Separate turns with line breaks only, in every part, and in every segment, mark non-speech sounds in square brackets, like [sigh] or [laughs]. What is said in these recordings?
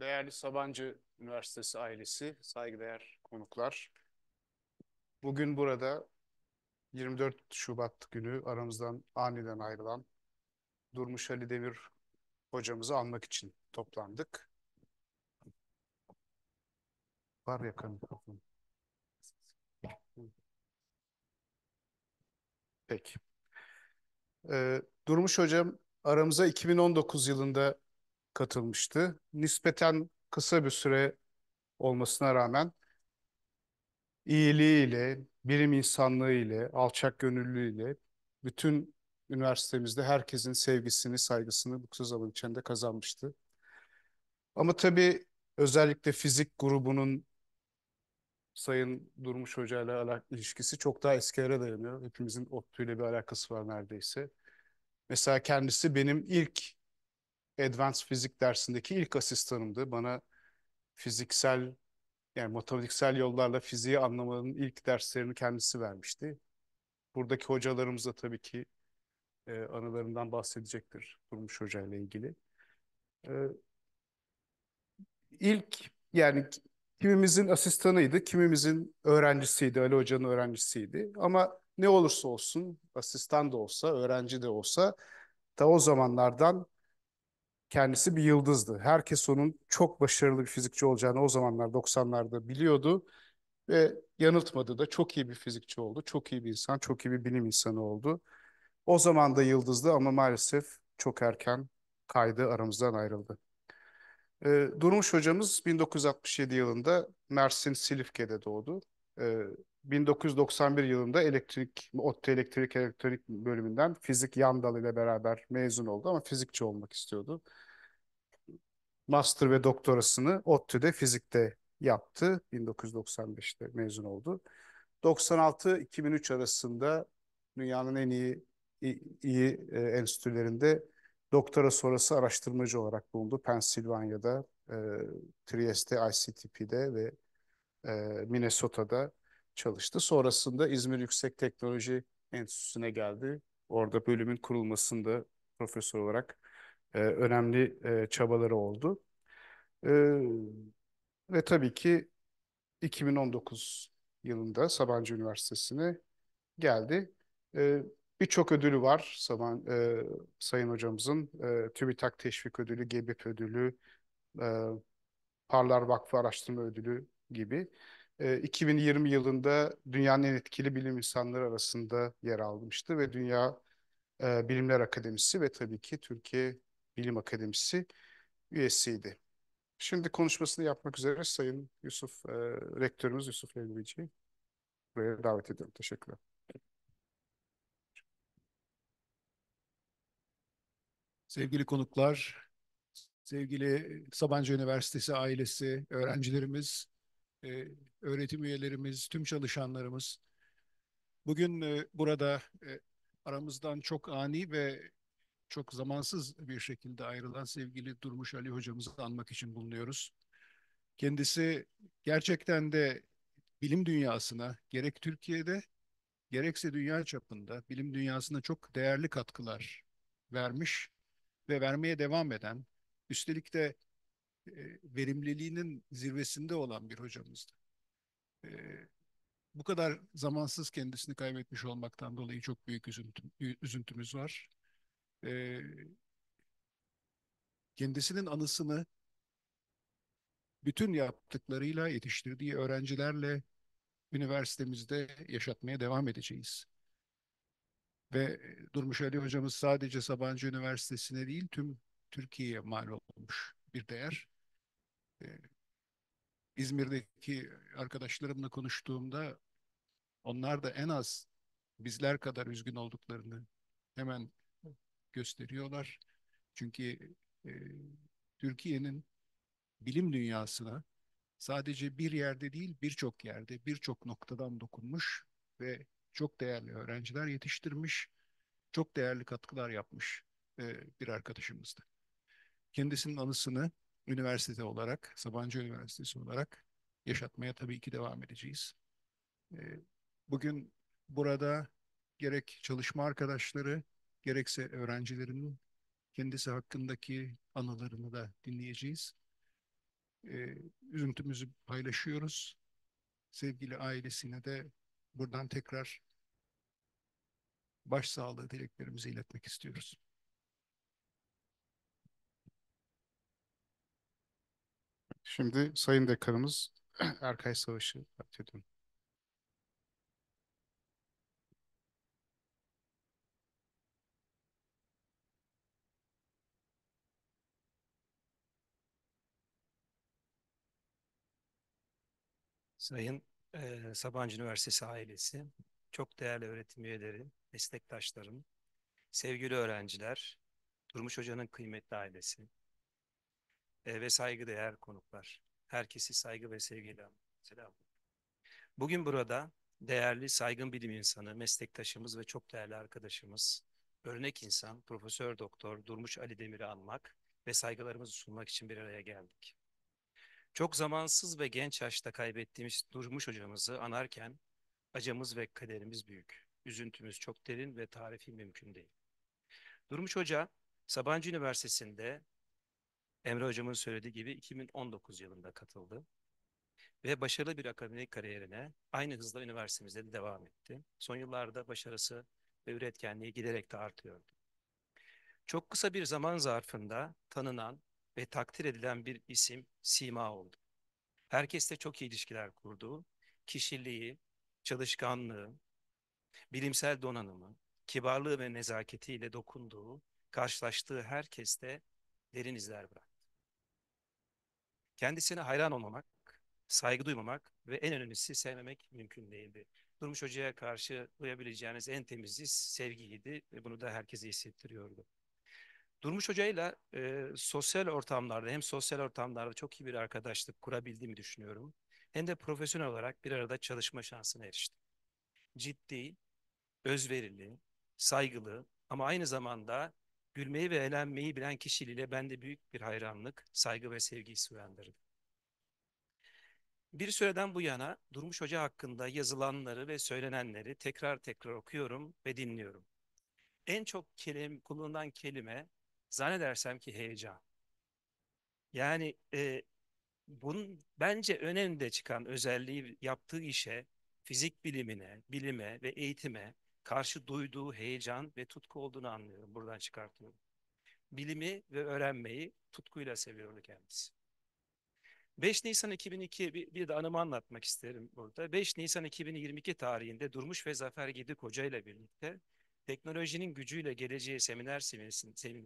Değerli Sabancı Üniversitesi ailesi, saygıdeğer konuklar. Bugün burada 24 Şubat günü aramızdan aniden ayrılan Durmuş Ali Demir hocamızı anmak için toplandık. Var yakın. Peki. Ee, Durmuş hocam aramıza 2019 yılında katılmıştı. Nispeten kısa bir süre olmasına rağmen iyiliğiyle, bilim insanlığıyla, alçak gönüllülüğüyle bütün üniversitemizde herkesin sevgisini, saygısını bu kısa zaman içinde kazanmıştı. Ama tabii özellikle fizik grubunun Sayın Durmuş Hoca ile ilişkisi çok daha eskilere dayanıyor. Hepimizin ODTÜ ile bir alakası var neredeyse. Mesela kendisi benim ilk Advanced Fizik dersindeki ilk asistanımdı. Bana fiziksel yani matematiksel yollarla fiziği anlamanın ilk derslerini kendisi vermişti. Buradaki hocalarımız da tabii ki e, anılarından bahsedecektir Durmuş Hoca ile ilgili. E, ilk yani kimimizin asistanıydı, kimimizin öğrencisiydi, Ali Hoca'nın öğrencisiydi. Ama ne olursa olsun, asistan da olsa, öğrenci de olsa da o zamanlardan kendisi bir yıldızdı. Herkes onun çok başarılı bir fizikçi olacağını o zamanlar 90'larda biliyordu ve yanıltmadı da çok iyi bir fizikçi oldu. Çok iyi bir insan, çok iyi bir bilim insanı oldu. O zaman da yıldızdı ama maalesef çok erken kaydı aramızdan ayrıldı. Ee, Durmuş hocamız 1967 yılında Mersin Silifke'de doğdu. Ee, 1991 yılında elektrik, ODTÜ Elektrik Elektronik bölümünden fizik yan dal ile beraber mezun oldu ama fizikçi olmak istiyordu. Master ve doktorasını ODTÜ'de fizikte yaptı. 1995'te mezun oldu. 96-2003 arasında dünyanın en iyi iyi, e, enstitülerinde doktora sonrası araştırmacı olarak bulundu. Pennsylvania'da, e, Trieste ICTP'de ve e, Minnesota'da çalıştı. Sonrasında İzmir Yüksek Teknoloji Enstitüsü'ne geldi. Orada bölümün kurulmasında profesör olarak e, önemli e, çabaları oldu. E, ve tabii ki 2019 yılında Sabancı Üniversitesi'ne geldi. E, Birçok ödülü var Saban, e, Sayın Hocamızın. E, TÜBİTAK Teşvik Ödülü, GEBİP Ödülü, e, Parlar Vakfı Araştırma Ödülü gibi. E, 2020 yılında dünyanın en etkili bilim insanları arasında yer almıştı ve Dünya Bilimler Akademisi ve tabii ki Türkiye Bilim Akademisi üyesiydi. Şimdi konuşmasını yapmak üzere Sayın Yusuf, Rektörümüz Yusuf Elvici'yi buraya davet ediyorum. Teşekkürler.
Sevgili konuklar, sevgili Sabancı Üniversitesi ailesi, öğrencilerimiz, e, öğretim üyelerimiz, tüm çalışanlarımız. Bugün e, burada e, aramızdan çok ani ve çok zamansız bir şekilde ayrılan sevgili Durmuş Ali hocamızı anmak için bulunuyoruz. Kendisi gerçekten de bilim dünyasına gerek Türkiye'de gerekse dünya çapında bilim dünyasına çok değerli katkılar vermiş ve vermeye devam eden, üstelik de verimliliğinin zirvesinde olan bir hocamızdı. E, bu kadar zamansız kendisini kaybetmiş olmaktan dolayı çok büyük üzüntüm, üzüntümüz var. E, kendisinin anısını bütün yaptıklarıyla yetiştirdiği öğrencilerle üniversitemizde yaşatmaya devam edeceğiz. Ve Durmuş Ali hocamız sadece Sabancı Üniversitesi'ne değil tüm Türkiye'ye mal olmuş bir değer. İzmir'deki arkadaşlarımla konuştuğumda onlar da en az bizler kadar üzgün olduklarını hemen gösteriyorlar. Çünkü e, Türkiye'nin bilim dünyasına sadece bir yerde değil birçok yerde birçok noktadan dokunmuş ve çok değerli öğrenciler yetiştirmiş, çok değerli katkılar yapmış e, bir arkadaşımızdı. Kendisinin anısını üniversite olarak, Sabancı Üniversitesi olarak yaşatmaya tabii ki devam edeceğiz. E, bugün burada gerek çalışma arkadaşları, gerekse öğrencilerinin kendisi hakkındaki anılarını da dinleyeceğiz. e, üzüntümüzü paylaşıyoruz. Sevgili ailesine de buradan tekrar başsağlığı dileklerimizi iletmek istiyoruz.
Şimdi Sayın Dekanımız [clears throat] Erkay Savaş'ı ediyorum.
Sayın e, Sabancı Üniversitesi ailesi, çok değerli öğretim üyeleri, meslektaşlarım, sevgili öğrenciler, Durmuş Hoca'nın kıymetli ailesi e, ve saygıdeğer konuklar. Herkesi saygı ve sevgiyle selam. Bugün burada değerli saygın bilim insanı, meslektaşımız ve çok değerli arkadaşımız, örnek insan, Profesör Doktor Durmuş Ali Demir'i anmak ve saygılarımızı sunmak için bir araya geldik. Çok zamansız ve genç yaşta kaybettiğimiz Durmuş hocamızı anarken acımız ve kaderimiz büyük. Üzüntümüz çok derin ve tarifi mümkün değil. Durmuş Hoca Sabancı Üniversitesi'nde Emre Hocamın söylediği gibi 2019 yılında katıldı. Ve başarılı bir akademik kariyerine aynı hızla üniversitemizde de devam etti. Son yıllarda başarısı ve üretkenliği giderek de artıyordu. Çok kısa bir zaman zarfında tanınan ve takdir edilen bir isim sima oldu. Herkesle çok iyi ilişkiler kurdu. Kişiliği, çalışkanlığı, bilimsel donanımı, kibarlığı ve nezaketiyle dokunduğu, karşılaştığı herkeste derin izler bıraktı. Kendisine hayran olmamak, saygı duymamak ve en önemlisi sevmemek mümkün değildi. Durmuş Hoca'ya karşı duyabileceğiniz en temiz sevgiydi ve bunu da herkese hissettiriyordu. Durmuş Hoca'yla e, sosyal ortamlarda hem sosyal ortamlarda çok iyi bir arkadaşlık kurabildiğimi düşünüyorum. Hem de profesyonel olarak bir arada çalışma şansına eriştim. Ciddi, özverili, saygılı ama aynı zamanda gülmeyi ve eğlenmeyi bilen kişiliğiyle bende büyük bir hayranlık, saygı ve sevgi uyandırdı. Bir süreden bu yana Durmuş Hoca hakkında yazılanları ve söylenenleri tekrar tekrar okuyorum ve dinliyorum. En çok kelim, kullanılan kelime zannedersem ki heyecan. Yani e, bunun bence önemli çıkan özelliği yaptığı işe, fizik bilimine, bilime ve eğitime karşı duyduğu heyecan ve tutku olduğunu anlıyorum. Buradan çıkartıyorum. Bilimi ve öğrenmeyi tutkuyla seviyordu kendisi. 5 Nisan 2002 bir, de anımı anlatmak isterim burada. 5 Nisan 2022 tarihinde Durmuş ve Zafer Gidik Hoca ile birlikte Teknolojinin Gücüyle Geleceğe Seminer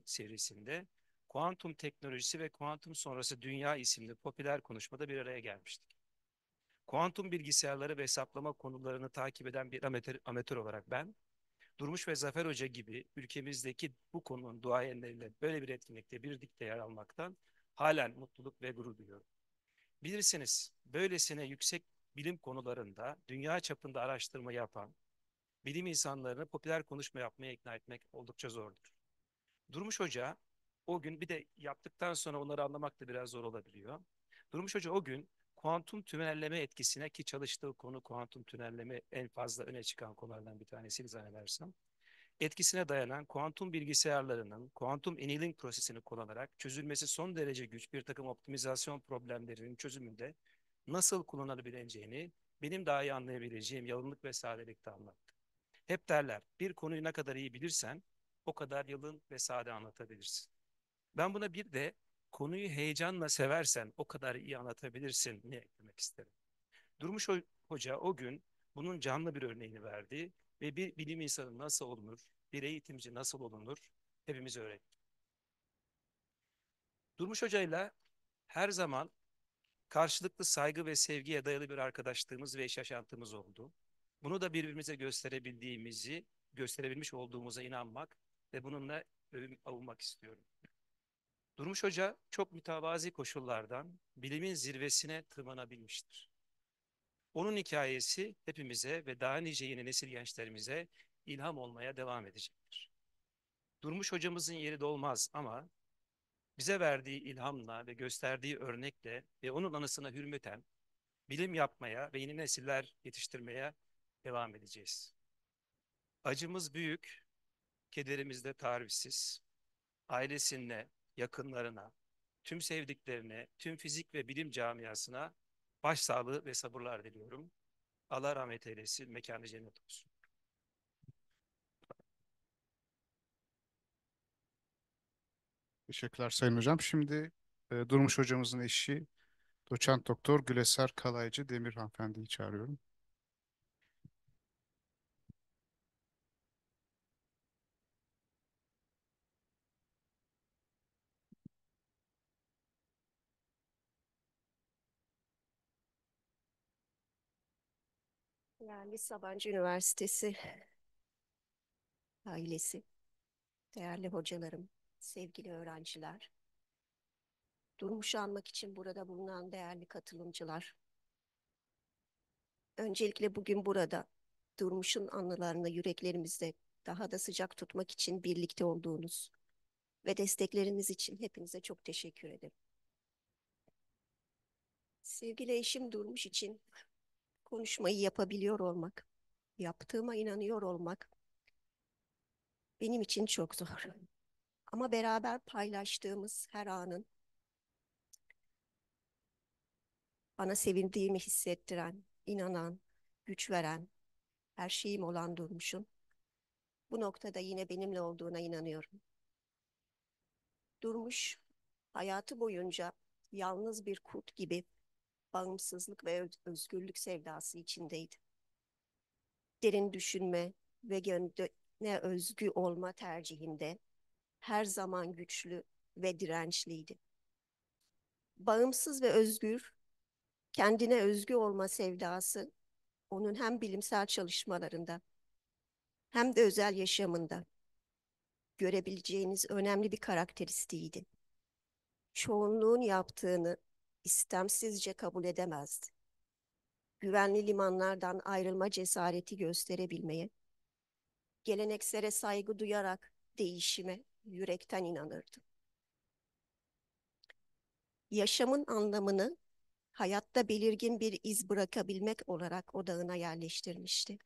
serisinde kuantum teknolojisi ve kuantum sonrası dünya isimli popüler konuşmada bir araya gelmiştik. Kuantum bilgisayarları ve hesaplama konularını takip eden bir amatör, amatör olarak ben, Durmuş ve Zafer Hoca gibi ülkemizdeki bu konunun duayenleriyle böyle bir etkinlikte birlikte yer almaktan halen mutluluk ve gurur duyuyorum. Bilirsiniz böylesine yüksek bilim konularında dünya çapında araştırma yapan bilim insanlarını popüler konuşma yapmaya ikna etmek oldukça zordur. Durmuş Hoca o gün bir de yaptıktan sonra onları anlamak da biraz zor olabiliyor. Durmuş Hoca o gün kuantum tünelleme etkisine ki çalıştığı konu kuantum tünelleme en fazla öne çıkan konulardan bir tanesi zannedersem. Etkisine dayanan kuantum bilgisayarlarının kuantum annealing prosesini kullanarak çözülmesi son derece güç bir takım optimizasyon problemlerinin çözümünde nasıl kullanılabileceğini benim daha iyi anlayabileceğim yalınlık ve sadelikte anlattı. Hep derler bir konuyu ne kadar iyi bilirsen o kadar yalın ve sade anlatabilirsin. Ben buna bir de konuyu heyecanla seversen o kadar iyi anlatabilirsin ne eklemek isterim. Durmuş Hoca o gün bunun canlı bir örneğini verdi ve bir bilim insanı nasıl olunur, bir eğitimci nasıl olunur hepimiz öğretti. Durmuş Hoca'yla her zaman karşılıklı saygı ve sevgiye dayalı bir arkadaşlığımız ve iş yaşantımız oldu. Bunu da birbirimize gösterebildiğimizi, gösterebilmiş olduğumuza inanmak ve bununla övün, avunmak istiyorum. Durmuş Hoca çok mütevazi koşullardan bilimin zirvesine tırmanabilmiştir. Onun hikayesi hepimize ve daha nice yeni nesil gençlerimize ilham olmaya devam edecektir. Durmuş hocamızın yeri dolmaz ama bize verdiği ilhamla ve gösterdiği örnekle ve onun anısına hürmeten bilim yapmaya ve yeni nesiller yetiştirmeye devam edeceğiz. Acımız büyük, kederimiz de tarifsiz. Ailesine, yakınlarına, tüm sevdiklerine, tüm fizik ve bilim camiasına başsağlığı ve sabırlar diliyorum. Allah rahmet eylesin, mekanı cennet olsun.
Teşekkürler Sayın Hocam. Şimdi e, Durmuş Hocamızın eşi Doçent Doktor Güleser Kalaycı Demir hanımefendiyi çağırıyorum.
Değerli Sabancı Üniversitesi ailesi, değerli hocalarım, sevgili öğrenciler, Durmuş'u anmak için burada bulunan değerli katılımcılar, öncelikle bugün burada Durmuş'un anılarını yüreklerimizde daha da sıcak tutmak için birlikte olduğunuz ve destekleriniz için hepinize çok teşekkür ederim. Sevgili eşim Durmuş için konuşmayı yapabiliyor olmak, yaptığıma inanıyor olmak benim için çok zor. Ama beraber paylaştığımız her anın bana sevindiğimi hissettiren, inanan, güç veren, her şeyim olan Durmuş'un bu noktada yine benimle olduğuna inanıyorum. Durmuş hayatı boyunca yalnız bir kurt gibi bağımsızlık ve özgürlük sevdası içindeydi. Derin düşünme ve gönlüne özgü olma tercihinde her zaman güçlü ve dirençliydi. Bağımsız ve özgür, kendine özgü olma sevdası onun hem bilimsel çalışmalarında hem de özel yaşamında görebileceğiniz önemli bir karakteristiğiydi. Çoğunluğun yaptığını istemsizce kabul edemezdi. Güvenli limanlardan ayrılma cesareti gösterebilmeye, geleneksele saygı duyarak değişime yürekten inanırdı. Yaşamın anlamını hayatta belirgin bir iz bırakabilmek olarak odağına yerleştirmişti.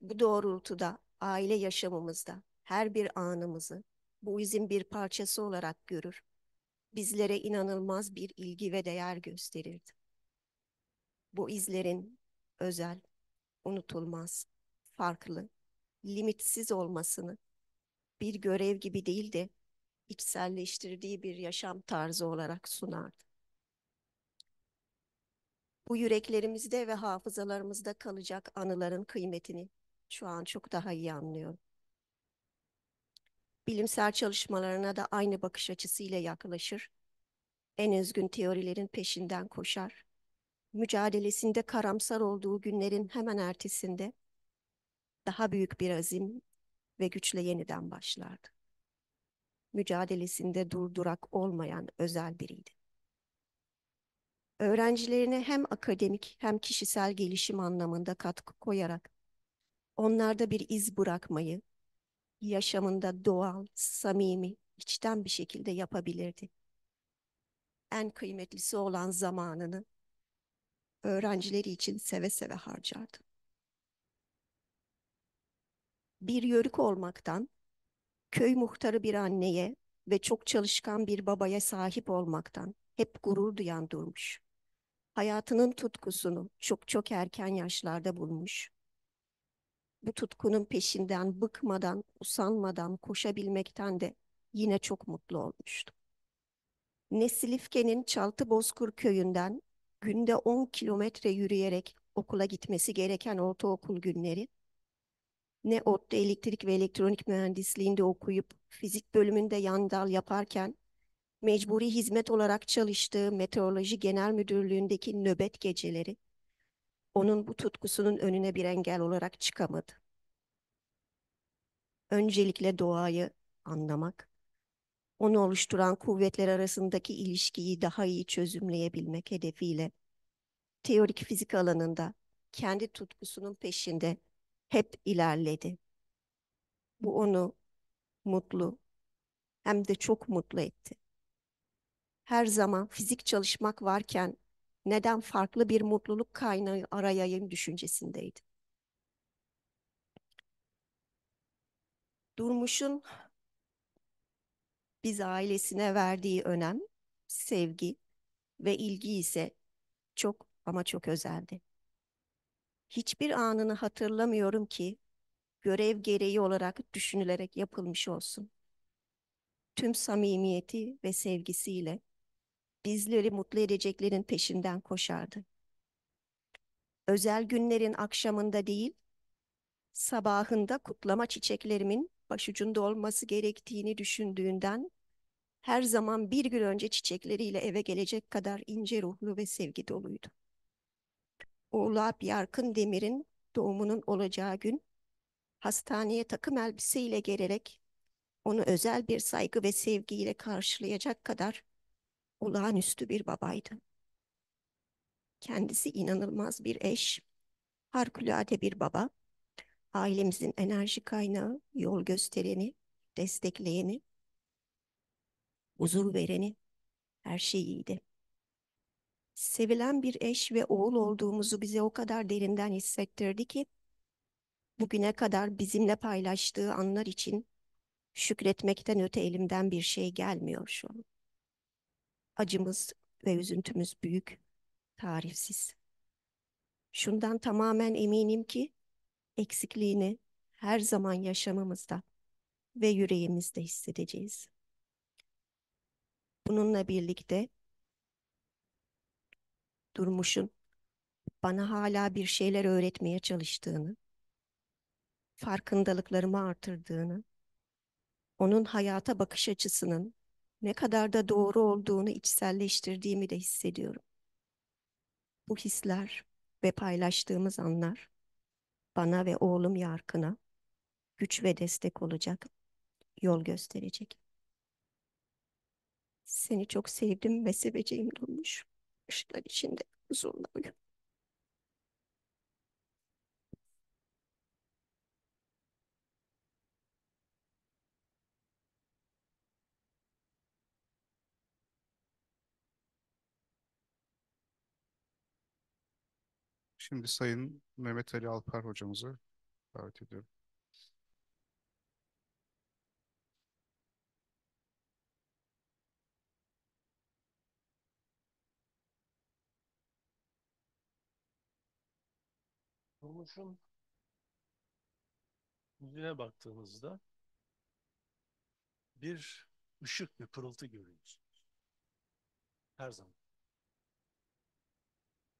Bu doğrultuda aile yaşamımızda her bir anımızı bu izin bir parçası olarak görür bizlere inanılmaz bir ilgi ve değer gösterirdi. Bu izlerin özel, unutulmaz, farklı, limitsiz olmasını bir görev gibi değil de içselleştirdiği bir yaşam tarzı olarak sunardı. Bu yüreklerimizde ve hafızalarımızda kalacak anıların kıymetini şu an çok daha iyi anlıyorum bilimsel çalışmalarına da aynı bakış açısıyla yaklaşır. En özgün teorilerin peşinden koşar. Mücadelesinde karamsar olduğu günlerin hemen ertesinde daha büyük bir azim ve güçle yeniden başlardı. Mücadelesinde durdurak olmayan özel biriydi. Öğrencilerine hem akademik hem kişisel gelişim anlamında katkı koyarak onlarda bir iz bırakmayı, yaşamında doğal, samimi, içten bir şekilde yapabilirdi. En kıymetlisi olan zamanını öğrencileri için seve seve harcardı. Bir yörük olmaktan, köy muhtarı bir anneye ve çok çalışkan bir babaya sahip olmaktan hep gurur duyan durmuş. Hayatının tutkusunu çok çok erken yaşlarda bulmuş bu tutkunun peşinden bıkmadan, usanmadan koşabilmekten de yine çok mutlu olmuştum. Ne Silifke'nin Çaltıbozkur köyünden günde 10 kilometre yürüyerek okula gitmesi gereken ortaokul günleri, ne ODTÜ elektrik ve elektronik mühendisliğinde okuyup fizik bölümünde yan dal yaparken mecburi hizmet olarak çalıştığı meteoroloji genel müdürlüğündeki nöbet geceleri onun bu tutkusunun önüne bir engel olarak çıkamadı. Öncelikle doğayı anlamak, onu oluşturan kuvvetler arasındaki ilişkiyi daha iyi çözümleyebilmek hedefiyle teorik fizik alanında kendi tutkusunun peşinde hep ilerledi. Bu onu mutlu hem de çok mutlu etti. Her zaman fizik çalışmak varken neden farklı bir mutluluk kaynağı arayayım düşüncesindeydi. Durmuş'un biz ailesine verdiği önem sevgi ve ilgi ise çok ama çok özeldi. Hiçbir anını hatırlamıyorum ki görev gereği olarak düşünülerek yapılmış olsun. Tüm samimiyeti ve sevgisiyle bizleri mutlu edeceklerin peşinden koşardı. Özel günlerin akşamında değil, sabahında kutlama çiçeklerimin başucunda olması gerektiğini düşündüğünden her zaman bir gün önce çiçekleriyle eve gelecek kadar ince ruhlu ve sevgi doluydu. Oğlu Alp Yarkın Demir'in doğumunun olacağı gün hastaneye takım elbiseyle gelerek onu özel bir saygı ve sevgiyle karşılayacak kadar olağanüstü bir babaydı. Kendisi inanılmaz bir eş, harikulade bir baba, ailemizin enerji kaynağı, yol göstereni, destekleyeni, huzur vereni, her şeyiydi. Sevilen bir eş ve oğul olduğumuzu bize o kadar derinden hissettirdi ki, bugüne kadar bizimle paylaştığı anlar için şükretmekten öte elimden bir şey gelmiyor şu an. Acımız ve üzüntümüz büyük, tarifsiz. Şundan tamamen eminim ki eksikliğini her zaman yaşamımızda ve yüreğimizde hissedeceğiz. Bununla birlikte Durmuş'un bana hala bir şeyler öğretmeye çalıştığını, farkındalıklarımı artırdığını, onun hayata bakış açısının ne kadar da doğru olduğunu içselleştirdiğimi de hissediyorum. Bu hisler ve paylaştığımız anlar bana ve oğlum Yarkın'a güç ve destek olacak, yol gösterecek. Seni çok sevdim ve seveceğim Durmuş. Işıklar içinde huzurla
Şimdi Sayın Mehmet Ali Alper hocamızı davet ediyorum.
Durmuş'un yüzüne baktığımızda bir ışık, bir pırıltı görüyorsunuz. Her zaman.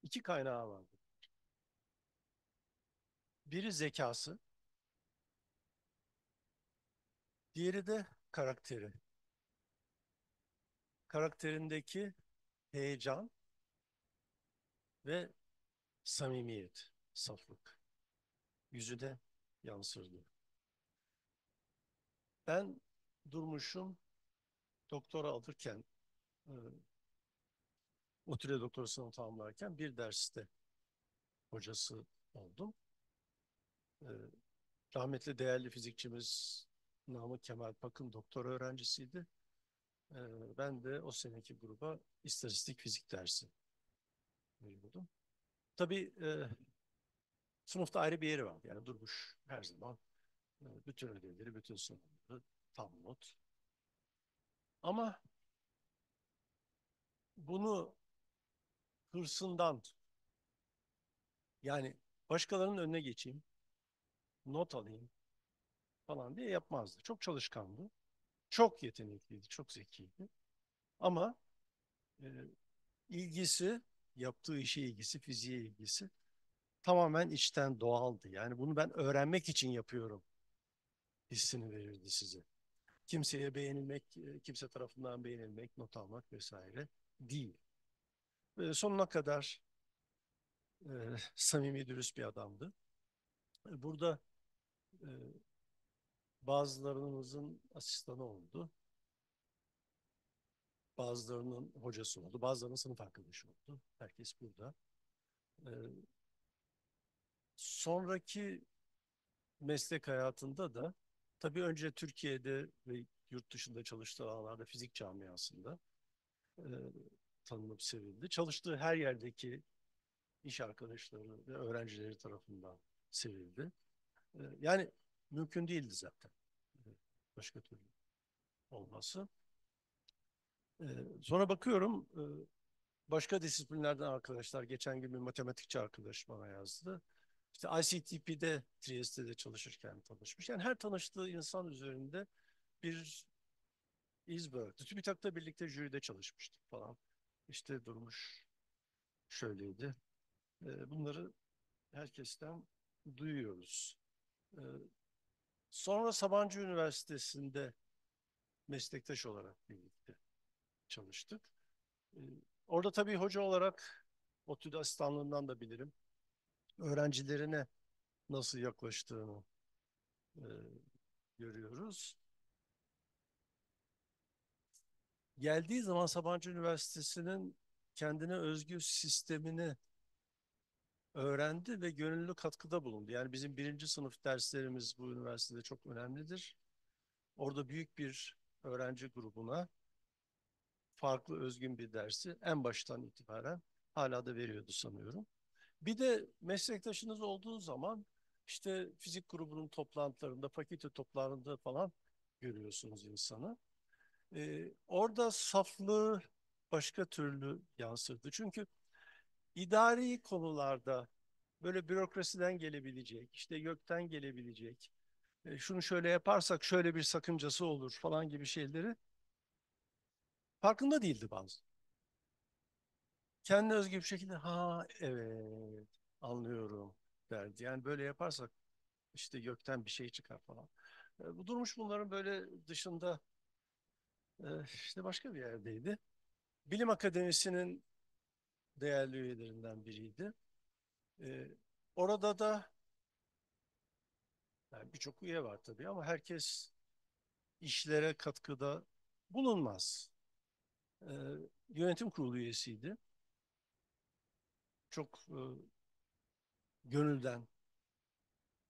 İki kaynağı vardı. Biri zekası, diğeri de karakteri. Karakterindeki heyecan ve samimiyet, saflık. Yüzüne yansırdı. Ben Durmuş'un doktora alırken, e, doktorasını tamamlarken bir derste hocası oldum. E, rahmetli değerli fizikçimiz Namık Kemal Pak'ın doktor öğrencisiydi. E, ben de o seneki gruba istatistik fizik dersi veriyordum. Tabii e, sınıfta ayrı bir yeri var. Yani Durmuş her zaman e, bütün ödevleri, bütün sınavları tam not. Ama bunu hırsından yani başkalarının önüne geçeyim, not alayım falan diye yapmazdı. Çok çalışkandı. Çok yetenekliydi, çok zekiydi. Ama e, ilgisi, yaptığı işe ilgisi, fiziğe ilgisi tamamen içten doğaldı. Yani bunu ben öğrenmek için yapıyorum hissini verirdi size. Kimseye beğenilmek, kimse tarafından beğenilmek, not almak vesaire değil. Ve sonuna kadar e, samimi, dürüst bir adamdı. Burada e, bazılarımızın asistanı oldu. Bazılarının hocası oldu. Bazılarının sınıf arkadaşı oldu. Herkes burada. E, sonraki meslek hayatında da tabii önce Türkiye'de ve yurt dışında çalıştığı alanlarda fizik camiasında e, tanınıp sevildi. Çalıştığı her yerdeki iş arkadaşları ve öğrencileri tarafından sevildi. E, yani mümkün değildi zaten. Başka türlü olması. Ee, sonra bakıyorum e, başka disiplinlerden arkadaşlar geçen gün bir matematikçi arkadaş bana yazdı. İşte ICTP'de Trieste'de çalışırken tanışmış. Yani her tanıştığı insan üzerinde bir iz bıraktı. TÜBİTAK'ta birlikte jüride çalışmıştık falan. İşte durmuş şöyleydi. Ee, bunları herkesten duyuyoruz. Ee, sonra Sabancı Üniversitesi'nde meslektaş olarak birlikte çalıştık. Ee, orada tabii hoca olarak ODTÜ'de asistanlığından da bilirim. Öğrencilerine nasıl yaklaştığını e, görüyoruz. Geldiği zaman Sabancı Üniversitesi'nin kendine özgü sistemini öğrendi ve gönüllü katkıda bulundu. Yani bizim birinci sınıf derslerimiz bu üniversitede çok önemlidir. Orada büyük bir öğrenci grubuna farklı özgün bir dersi en baştan itibaren hala da veriyordu sanıyorum. Bir de meslektaşınız olduğu zaman işte fizik grubunun toplantılarında, fakülte toplantılarında falan görüyorsunuz insanı. Ee, orada saflığı başka türlü yansırdı. Çünkü idari konularda böyle bürokrasiden gelebilecek, işte gökten gelebilecek, e, şunu şöyle yaparsak şöyle bir sakıncası olur falan gibi şeyleri farkında değildi bazı. Kendi özgü bir şekilde ha evet anlıyorum derdi. Yani böyle yaparsak işte gökten bir şey çıkar falan. E, bu durmuş bunların böyle dışında e, işte başka bir yerdeydi. Bilim Akademisi'nin değerli üyelerinden biriydi. E, orada da yani birçok üye var tabii ama herkes işlere katkıda bulunmaz. E, yönetim kurulu üyesiydi. Çok e, gönülden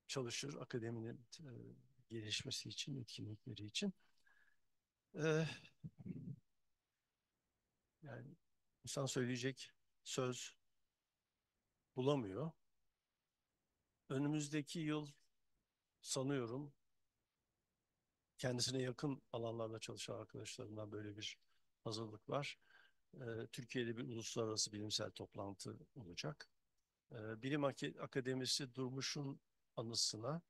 çalışır akademinin e, gelişmesi için, etkinlikleri için. E, yani insan söyleyecek söz bulamıyor. Önümüzdeki yıl sanıyorum kendisine yakın alanlarda çalışan arkadaşlarımdan böyle bir hazırlık var. Ee, Türkiye'de bir uluslararası bilimsel toplantı olacak. Ee, Bilim Akademisi Durmuş'un anısına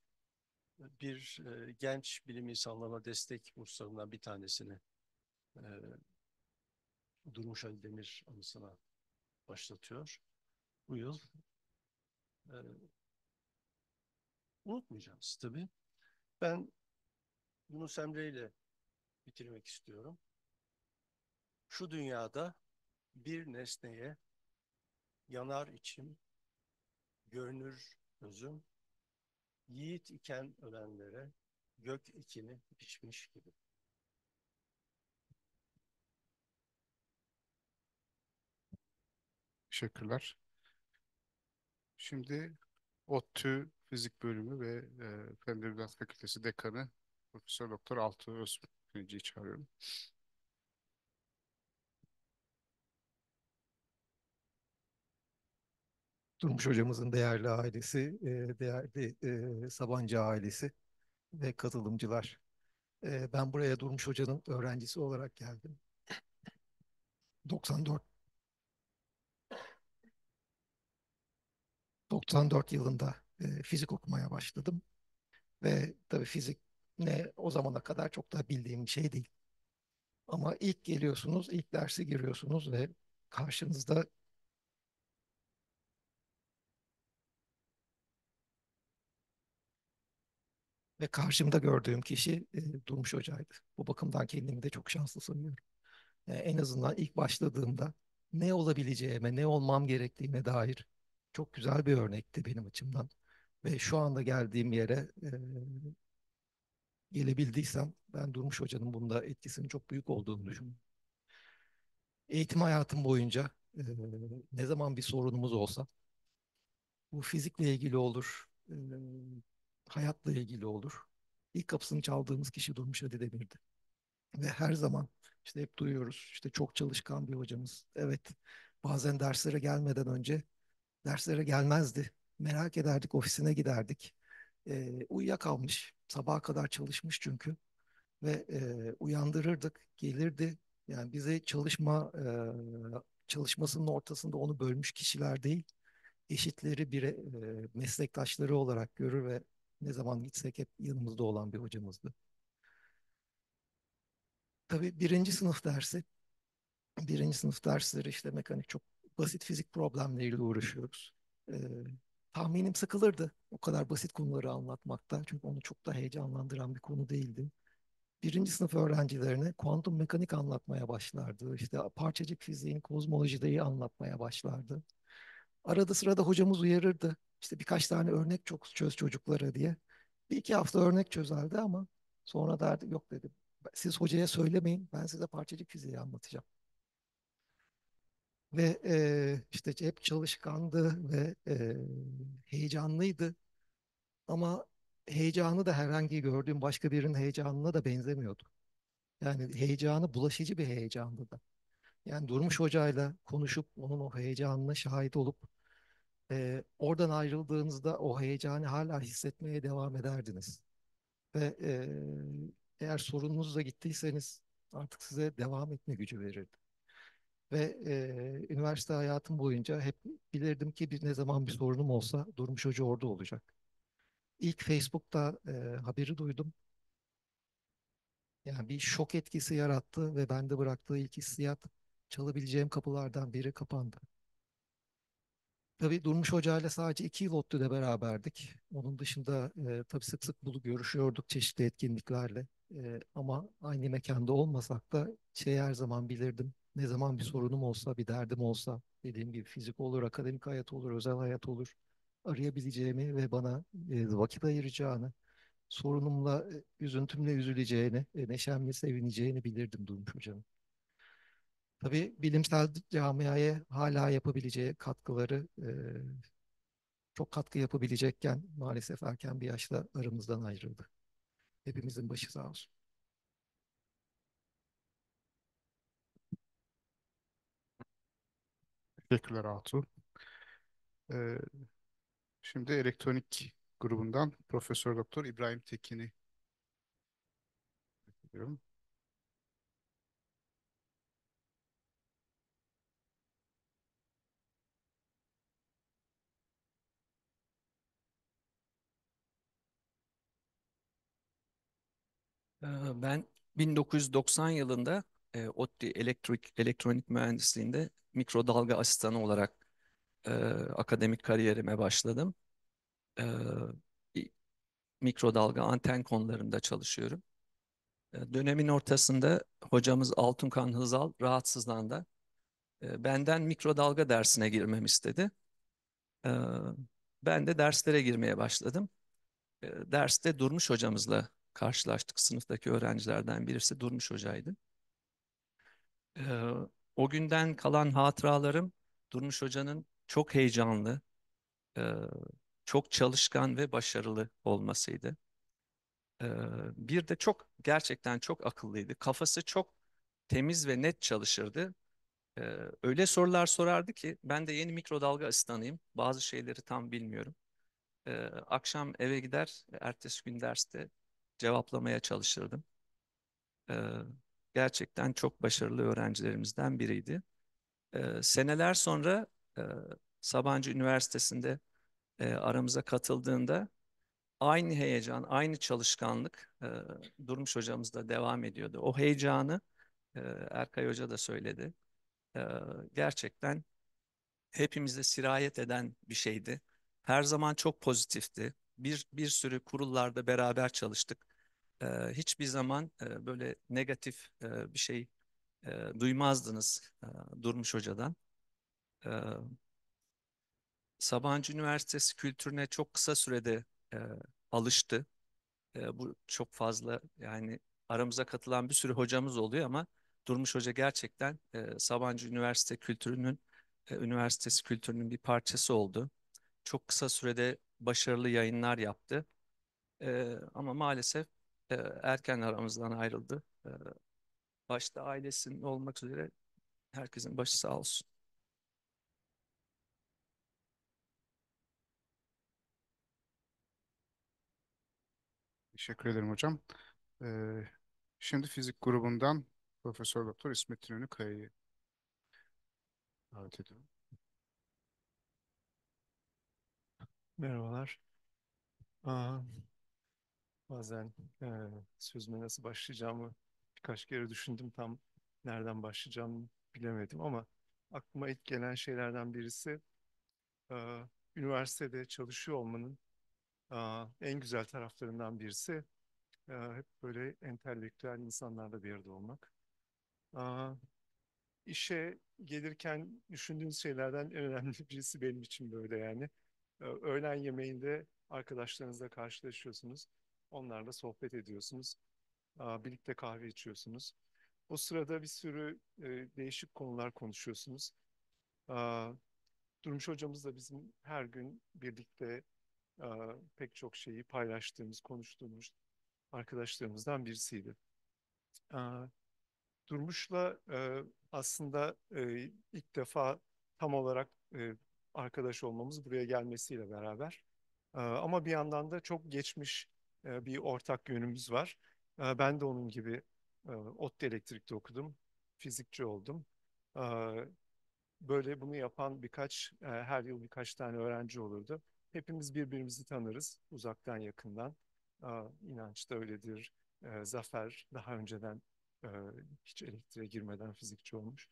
bir e, genç bilim insanlarına destek burslarından bir tanesini e, Durmuş Ali Demir anısına başlatıyor. Bu yıl e, unutmayacağız tabii. Ben Yunus Emre ile bitirmek istiyorum. Şu dünyada bir nesneye yanar içim, görünür özüm, yiğit iken ölenlere gök ikini biçmiş gibi.
Teşekkürler. Şimdi ODTÜ Fizik Bölümü ve e, Fen Edebiyat Fakültesi Dekanı Profesör Doktor Altı Özgürci'yi çağırıyorum.
Durmuş hocamızın değerli ailesi, e, değerli e, Sabancı ailesi ve katılımcılar. E, ben buraya Durmuş hocanın öğrencisi olarak geldim. 94 94 yılında fizik okumaya başladım. Ve tabii fizik ne o zamana kadar çok da bildiğim bir şey değil. Ama ilk geliyorsunuz, ilk dersi giriyorsunuz ve karşınızda Ve karşımda gördüğüm kişi e, Durmuş Hoca'ydı. Bu bakımdan kendimi de çok şanslı sanıyorum. E, en azından ilk başladığımda ne olabileceğime, ne olmam gerektiğine dair çok güzel bir örnekti benim açımdan. Ve şu anda geldiğim yere e, gelebildiysem ben Durmuş Hoca'nın bunda etkisinin çok büyük olduğunu düşünüyorum. Eğitim hayatım boyunca e, ne zaman bir sorunumuz olsa bu fizikle ilgili olur, e, hayatla ilgili olur. İlk kapısını çaldığımız kişi Durmuş Hadi Demir'di. Ve her zaman işte hep duyuyoruz işte çok çalışkan bir hocamız. Evet bazen derslere gelmeden önce derslere gelmezdi. Merak ederdik ofisine giderdik. E, uyuyakalmış sabaha kadar çalışmış çünkü. Ve e, uyandırırdık gelirdi Yani bize çalışma e, çalışmasının ortasında onu bölmüş kişiler değil, eşitleri bir e, meslektaşları olarak görür ve ne zaman gitsek hep yanımızda olan bir hocamızdı. Tabii birinci sınıf dersi, birinci sınıf dersleri işte mekanik çok basit fizik problemleriyle uğraşıyoruz. Ee, tahminim sıkılırdı o kadar basit konuları anlatmakta. Çünkü onu çok da heyecanlandıran bir konu değildi. Birinci sınıf öğrencilerine kuantum mekanik anlatmaya başlardı. İşte parçacık fiziğin kozmolojide anlatmaya başlardı. Arada sırada hocamız uyarırdı. İşte birkaç tane örnek çok çöz çocuklara diye. Bir iki hafta örnek çözerdi ama sonra derdi yok dedi. Siz hocaya söylemeyin ben size parçacık fiziği anlatacağım. Ve e, işte hep çalışkandı ve e, heyecanlıydı. Ama heyecanı da herhangi gördüğüm başka birinin heyecanına da benzemiyordu. Yani heyecanı bulaşıcı bir heyecandı da. Yani Durmuş Hoca'yla konuşup onun o heyecanına şahit olup e, oradan ayrıldığınızda o heyecanı hala hissetmeye devam ederdiniz. Ve e, eğer sorununuzla gittiyseniz artık size devam etme gücü verirdi. Ve e, üniversite hayatım boyunca hep bilirdim ki bir ne zaman bir sorunum olsa Durmuş Hoca orada olacak. İlk Facebook'ta e, haberi duydum. Yani bir şok etkisi yarattı ve bende bıraktığı ilk hissiyat çalabileceğim kapılardan biri kapandı. Tabii Durmuş Hoca ile sadece iki yıl ODTÜ'de beraberdik. Onun dışında e, tabii sık sık bulup görüşüyorduk çeşitli etkinliklerle. E, ama aynı mekanda olmasak da şey her zaman bilirdim. Ne zaman bir sorunum olsa, bir derdim olsa, dediğim gibi fizik olur, akademik hayat olur, özel hayat olur. Arayabileceğimi ve bana e, vakit ayıracağını, sorunumla, e, üzüntümle üzüleceğini, e, neşemle sevineceğini bilirdim Durmuş Hoca'nın. Tabii bilimsel camiaya hala yapabileceği katkıları e, çok katkı yapabilecekken maalesef erken bir yaşta aramızdan ayrıldı. Hepimizin başı sağ olsun.
Teşekkürler Altuğ. Ee, şimdi elektronik grubundan Profesör Doktor İbrahim Tekin'i bekliyorum.
Ee, Ben 1990 yılında e, ODTÜ Elektrik Elektronik Mühendisliğinde mikrodalga asistanı olarak e, akademik kariyerime başladım. E, mikrodalga anten konularında çalışıyorum. E, dönemin ortasında hocamız Altunkan Hızal rahatsızlandı. E, benden mikrodalga dersine girmemi istedi. E, ben de derslere girmeye başladım. E, derste Durmuş hocamızla karşılaştık. Sınıftaki öğrencilerden birisi Durmuş hocaydı. E, o günden kalan hatıralarım Durmuş hocanın çok heyecanlı, e, çok çalışkan ve başarılı olmasıydı. E, bir de çok gerçekten çok akıllıydı. Kafası çok temiz ve net çalışırdı. E, öyle sorular sorardı ki ben de yeni mikrodalga asistanıyım. Bazı şeyleri tam bilmiyorum. Akşam eve gider, ertesi gün derste cevaplamaya çalışırdım. Gerçekten çok başarılı öğrencilerimizden biriydi. E, seneler sonra e, Sabancı Üniversitesi'nde e, aramıza katıldığında aynı heyecan, aynı çalışkanlık e, Durmuş hocamızda devam ediyordu. O heyecanı e, Erkay Hoca da söyledi. E, gerçekten hepimize sirayet eden bir şeydi. Her zaman çok pozitifti. Bir, bir sürü kurullarda beraber çalıştık. E, hiçbir zaman e, böyle negatif e, bir şey e, duymazdınız e, Durmuş Hoca'dan. E, Sabancı Üniversitesi kültürüne çok kısa sürede e, alıştı. E, bu çok fazla yani aramıza katılan bir sürü hocamız oluyor ama Durmuş Hoca gerçekten e, Sabancı Üniversite kültürünün e, üniversitesi kültürünün bir parçası oldu. Çok kısa sürede başarılı yayınlar yaptı. E, ama maalesef e, erken aramızdan ayrıldı. E, başta ailesinin olmak üzere herkesin başı sağ olsun.
Teşekkür ederim hocam. Ee, şimdi fizik grubundan Profesör Doktor İsmet İnönü Kaya'yı davet ediyorum.
Merhabalar. Aa, bazen e, sözüme nasıl başlayacağımı birkaç kere düşündüm. Tam nereden başlayacağımı bilemedim ama aklıma ilk gelen şeylerden birisi e, üniversitede çalışıyor olmanın aa, en güzel taraflarından birisi e, hep böyle entelektüel insanlarla bir arada olmak. Aa, işe gelirken düşündüğünüz şeylerden en önemli [laughs] birisi benim için böyle yani. Ee, Öğlen yemeğinde arkadaşlarınızla karşılaşıyorsunuz. Onlarla sohbet ediyorsunuz. Birlikte kahve içiyorsunuz. O sırada bir sürü e, değişik konular konuşuyorsunuz. Durmuş hocamızla bizim her gün birlikte pek çok şeyi paylaştığımız, konuştuğumuz arkadaşlarımızdan birisiydi. Durmuş'la e, aslında e, ilk defa tam olarak arkadaş olmamız buraya gelmesiyle beraber. Ama bir yandan da çok geçmiş e, bir ortak yönümüz var. E, ben de onun gibi e, ODTÜ Elektrik'te okudum. Fizikçi oldum. E, böyle bunu yapan birkaç, her yıl birkaç tane öğrenci olurdu. Hepimiz birbirimizi tanırız uzaktan yakından. E, da öyledir. Zafer daha önceden hiç elektriğe girmeden fizikçi olmuş.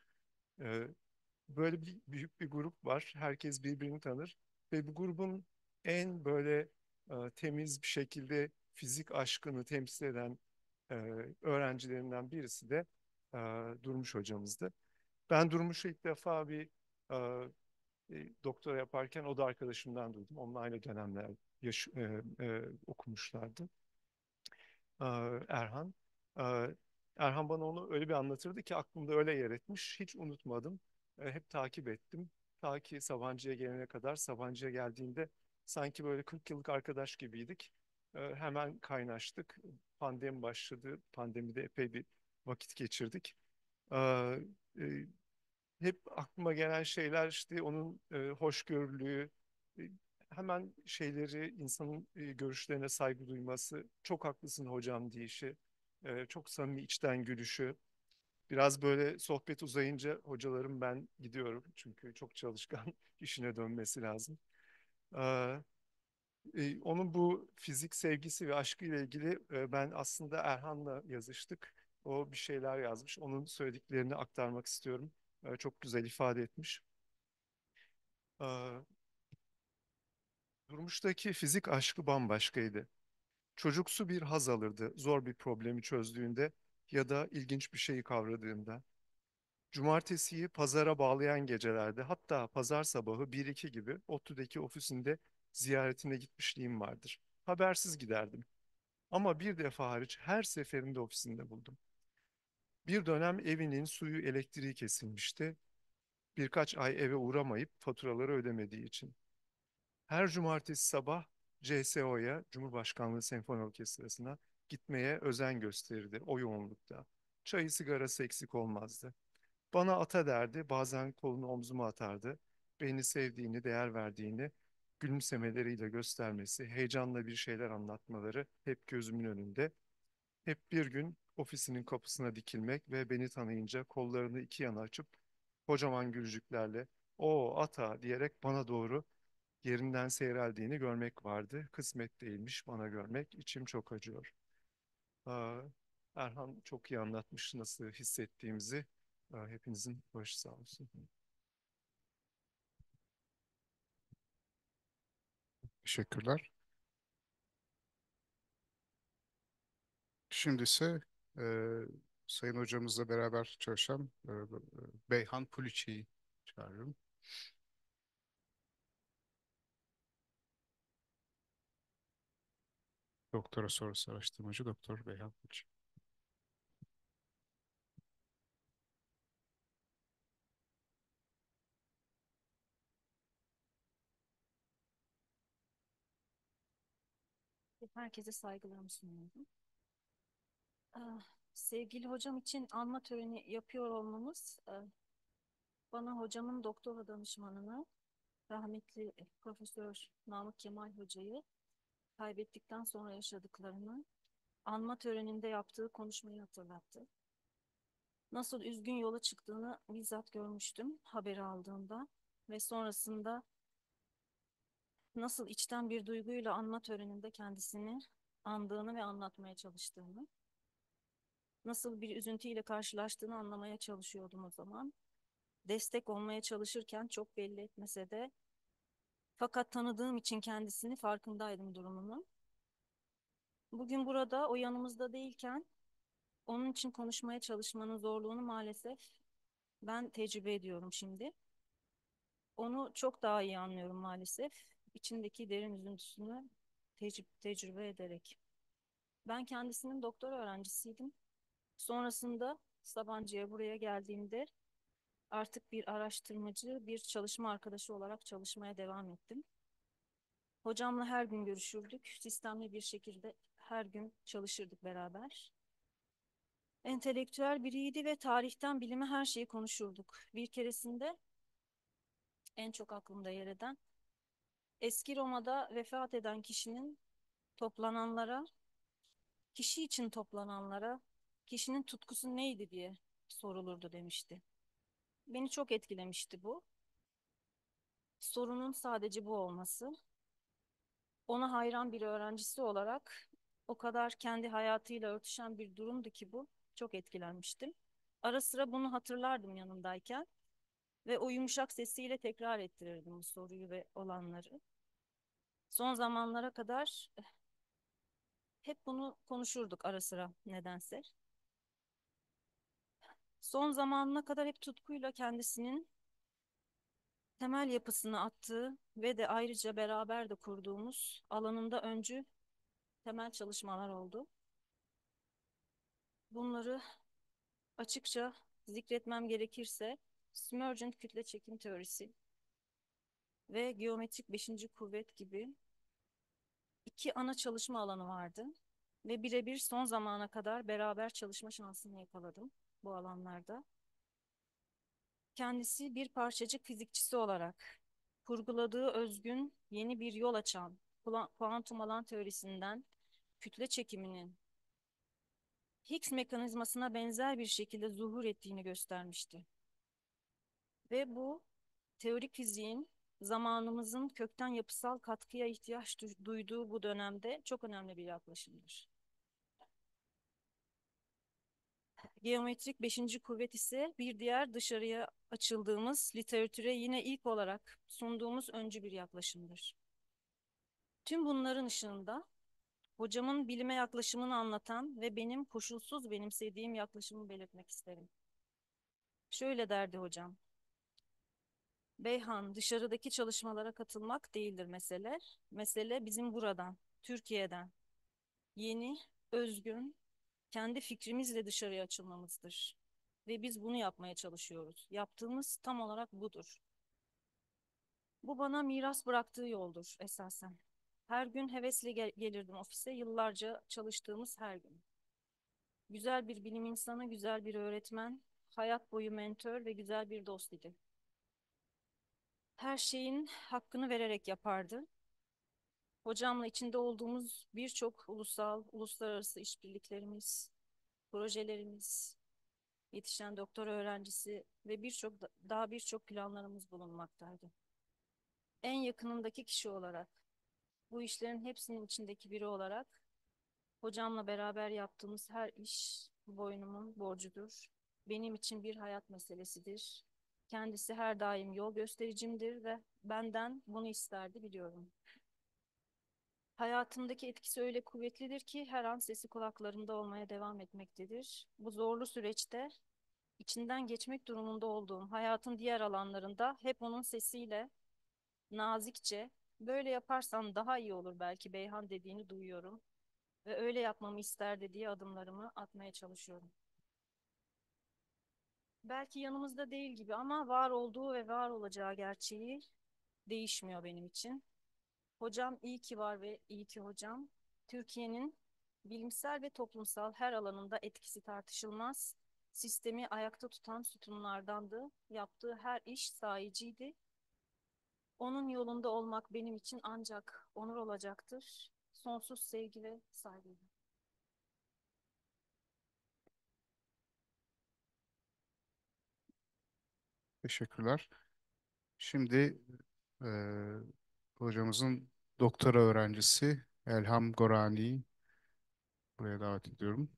Böyle bir büyük bir grup var. Herkes birbirini tanır ve bu grubun en böyle temiz bir şekilde fizik aşkını temsil eden e, öğrencilerinden birisi de e, Durmuş hocamızdı. Ben Durmuş'u ilk defa bir e, doktora yaparken o da arkadaşımdan duydum. Onunla aynı dönemler yaş- e, e, okumuşlardı. E, Erhan. E, Erhan bana onu öyle bir anlatırdı ki aklımda öyle yer etmiş. Hiç unutmadım. E, hep takip ettim. Ta ki Sabancı'ya gelene kadar. Sabancı'ya geldiğinde sanki böyle 40 yıllık arkadaş gibiydik. E, hemen kaynaştık. Pandemi başladı. Pandemide epey bir vakit geçirdik. E, e, hep aklıma gelen şeyler işte onun e, hoşgörülüğü, e, hemen şeyleri insanın görüşlerine saygı duyması, çok haklısın hocam deyişi, çok samimi içten gülüşü. Biraz böyle sohbet uzayınca hocalarım ben gidiyorum çünkü çok çalışkan [laughs] işine dönmesi lazım. Ee, onun bu fizik sevgisi ve aşkıyla ilgili e, ben aslında Erhan'la yazıştık. O bir şeyler yazmış. Onun söylediklerini aktarmak istiyorum. E, çok güzel ifade etmiş. Ee, Durmuş'taki fizik aşkı bambaşkaydı. Çocuksu bir haz alırdı zor bir problemi çözdüğünde ya da ilginç bir şeyi kavradığında. Cumartesiyi pazara bağlayan gecelerde hatta pazar sabahı 1-2 gibi ODTÜ'deki ofisinde ziyaretine gitmişliğim vardır. Habersiz giderdim. Ama bir defa hariç her seferinde ofisinde buldum. Bir dönem evinin suyu elektriği kesilmişti. Birkaç ay eve uğramayıp faturaları ödemediği için. Her cumartesi sabah CSO'ya, Cumhurbaşkanlığı Senfoni Orkestrası'na gitmeye özen gösterirdi o yoğunlukta. Çayı sigarası eksik olmazdı. Bana ata derdi, bazen kolunu omzuma atardı. Beni sevdiğini, değer verdiğini gülümsemeleriyle göstermesi, heyecanla bir şeyler anlatmaları hep gözümün önünde. Hep bir gün ofisinin kapısına dikilmek ve beni tanıyınca kollarını iki yana açıp kocaman gülücüklerle o ata diyerek bana doğru yerinden seyreldiğini görmek vardı. Kısmet değilmiş bana görmek. İçim çok acıyor. Aa, Erhan çok iyi anlatmış nasıl hissettiğimizi. Aa, Hepinizin başı sağ olsun.
Teşekkürler. Şimdi ise e, Sayın Hocamızla beraber çalışan e, e, Beyhan Puliçi'yi çağırıyorum. Doktora sonrası araştırmacı Doktor Beyhan Puliçi.
Herkese saygılarımı sunuyorum. Ah, Sevgili hocam için anma töreni yapıyor olmamız eh, bana hocamın doktora danışmanını rahmetli Profesör Namık Kemal Hoca'yı kaybettikten sonra yaşadıklarını anma töreninde yaptığı konuşmayı hatırlattı. nasıl üzgün yola çıktığını bizzat görmüştüm haberi aldığımda ve sonrasında nasıl içten bir duyguyla anma töreninde kendisini andığını ve anlatmaya çalıştığını, nasıl bir üzüntüyle karşılaştığını anlamaya çalışıyordum o zaman. Destek olmaya çalışırken çok belli etmese de fakat tanıdığım için kendisini farkındaydım durumunun. Bugün burada o yanımızda değilken onun için konuşmaya çalışmanın zorluğunu maalesef ben tecrübe ediyorum şimdi. Onu çok daha iyi anlıyorum maalesef. İçindeki derin üzüntüsünü tecrübe, tecrübe ederek. Ben kendisinin doktor öğrencisiydim. Sonrasında Sabancı'ya buraya geldiğimde artık bir araştırmacı, bir çalışma arkadaşı olarak çalışmaya devam ettim. Hocamla her gün görüşürdük. Sistemli bir şekilde her gün çalışırdık beraber. Entelektüel biriydi ve tarihten bilime her şeyi konuşurduk. Bir keresinde en çok aklımda yer eden eski Roma'da vefat eden kişinin toplananlara, kişi için toplananlara kişinin tutkusu neydi diye sorulurdu demişti. Beni çok etkilemişti bu. Sorunun sadece bu olması. Ona hayran bir öğrencisi olarak o kadar kendi hayatıyla örtüşen bir durumdu ki bu. Çok etkilenmiştim. Ara sıra bunu hatırlardım yanımdayken ve o yumuşak sesiyle tekrar ettirirdim bu soruyu ve olanları. Son zamanlara kadar eh, hep bunu konuşurduk ara sıra nedense. Son zamanına kadar hep tutkuyla kendisinin temel yapısını attığı ve de ayrıca beraber de kurduğumuz alanında öncü temel çalışmalar oldu. Bunları açıkça zikretmem gerekirse Smergent kütle çekim teorisi ve geometrik beşinci kuvvet gibi iki ana çalışma alanı vardı ve birebir son zamana kadar beraber çalışma şansını yakaladım bu alanlarda. Kendisi bir parçacık fizikçisi olarak kurguladığı özgün yeni bir yol açan kuantum alan teorisinden kütle çekiminin Higgs mekanizmasına benzer bir şekilde zuhur ettiğini göstermişti. Ve bu teorik fiziğin zamanımızın kökten yapısal katkıya ihtiyaç duyduğu bu dönemde çok önemli bir yaklaşımdır. Geometrik beşinci kuvvet ise bir diğer dışarıya açıldığımız literatüre yine ilk olarak sunduğumuz öncü bir yaklaşımdır. Tüm bunların ışığında hocamın bilime yaklaşımını anlatan ve benim koşulsuz benimsediğim yaklaşımı belirtmek isterim. Şöyle derdi hocam. Beyhan, dışarıdaki çalışmalara katılmak değildir mesele. Mesele bizim buradan, Türkiye'den yeni, özgün, kendi fikrimizle dışarıya açılmamızdır. Ve biz bunu yapmaya çalışıyoruz. Yaptığımız tam olarak budur. Bu bana miras bıraktığı yoldur esasen. Her gün hevesle gel gelirdim ofise, yıllarca çalıştığımız her gün. Güzel bir bilim insanı, güzel bir öğretmen, hayat boyu mentor ve güzel bir dost idi. Her şeyin hakkını vererek yapardı. Hocamla içinde olduğumuz birçok ulusal, uluslararası işbirliklerimiz, projelerimiz, yetişen doktor öğrencisi ve birçok daha birçok planlarımız bulunmaktaydı. En yakınımdaki kişi olarak, bu işlerin hepsinin içindeki biri olarak hocamla beraber yaptığımız her iş boynumun borcudur. Benim için bir hayat meselesidir. Kendisi her daim yol göstericimdir ve benden bunu isterdi biliyorum. Hayatımdaki etkisi öyle kuvvetlidir ki her an sesi kulaklarımda olmaya devam etmektedir. Bu zorlu süreçte içinden geçmek durumunda olduğum hayatın diğer alanlarında hep onun sesiyle nazikçe böyle yaparsan daha iyi olur belki Beyhan dediğini duyuyorum ve öyle yapmamı ister dediği adımlarımı atmaya çalışıyorum. Belki yanımızda değil gibi ama var olduğu ve var olacağı gerçeği değişmiyor benim için. Hocam iyi ki var ve iyi ki hocam. Türkiye'nin bilimsel ve toplumsal her alanında etkisi tartışılmaz. Sistemi ayakta tutan sütunlardandı. Yaptığı her iş sayiciydi. Onun yolunda olmak benim için ancak onur olacaktır. Sonsuz sevgi ve saygıyla.
Teşekkürler. Şimdi e, hocamızın doktora öğrencisi Elham Gorani'yi buraya davet ediyorum.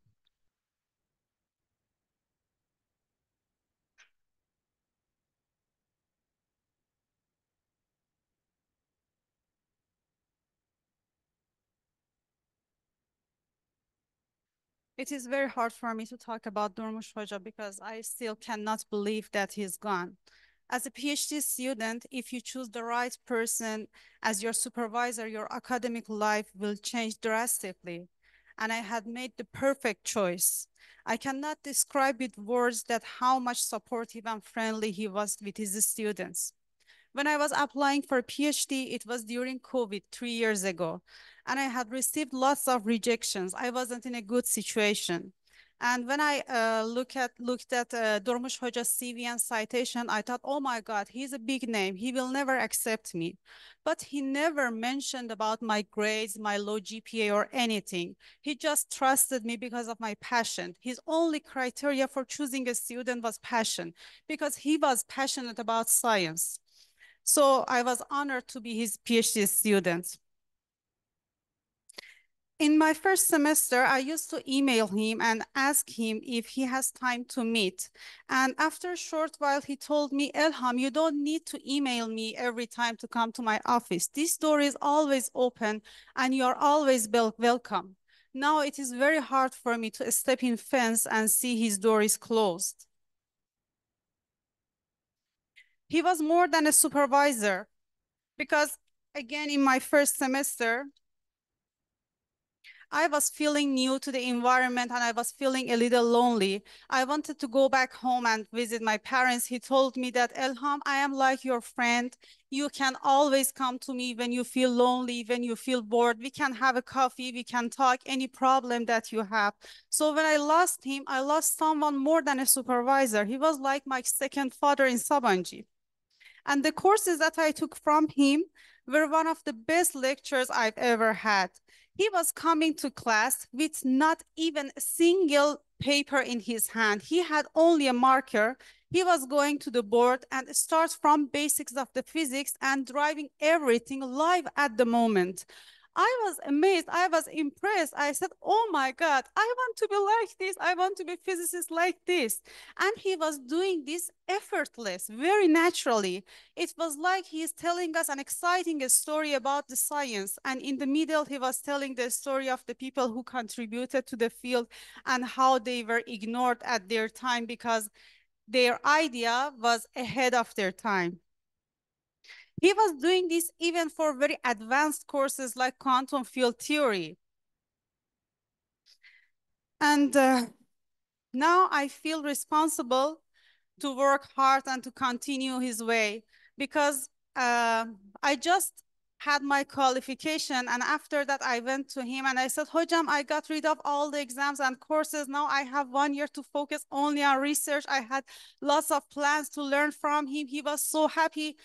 It is very hard for me to talk about Durmuş Hoca because I still cannot believe that he's gone. As a PhD student, if you choose the right person as your supervisor, your academic life will change drastically. And I had made the perfect choice. I cannot describe with words that how much supportive and friendly he was with his students. When I was applying for PhD, it was during COVID three years ago, and I had received lots of rejections. I wasn't in a good situation. And when I uh, look at looked at uh, Durmuş Hoca's CV and citation, I thought, oh my God, he's a big name. He will never accept me. But he never mentioned about my grades, my low GPA or anything. He just trusted me because of my passion. His only criteria for choosing a student was passion because he was passionate about science. So I was honored to be his PhD student. In my first semester, I used to email him and ask him if he has time to meet. And after a short while, he told me, Elham, you don't need to email me every time to come to my office. This door is always open and you're always welcome. Now it is very hard for me to step in fence and see his door is closed. He was more than a supervisor because again, in my first semester, I was feeling new to the environment and I was feeling a little lonely. I wanted to go back home and visit my parents. He told me that, Elham, I am like your friend. You can always come to me when you feel lonely, when you feel bored. We can have a coffee, we can talk any problem that you have. So when I lost him, I lost someone more than a supervisor. He was like my second father in Sabancı. And the courses that I took from him were one of the best lectures I've ever had. He was coming to class with not even a single paper in his hand. He had only a marker. He was going to the board and start from basics of the physics and driving everything live at the moment. I was amazed. I was impressed. I said, oh my God, I want to be like this. I want to be a physicist like this. And he was doing this effortless, very naturally. It was like he is telling us an exciting story about the science. And in the middle, he was telling the story of the people who contributed to the field and how they were ignored at their time because their idea was ahead of their time. He was doing this even for very advanced courses like quantum field theory. And uh, now I feel responsible to work hard and to continue his way because uh, I just had my qualification and after that I went to him and I said, Hojam, I got rid of all the exams and courses. Now I have one year to focus only on research. I had lots of plans to learn from him. He was so happy.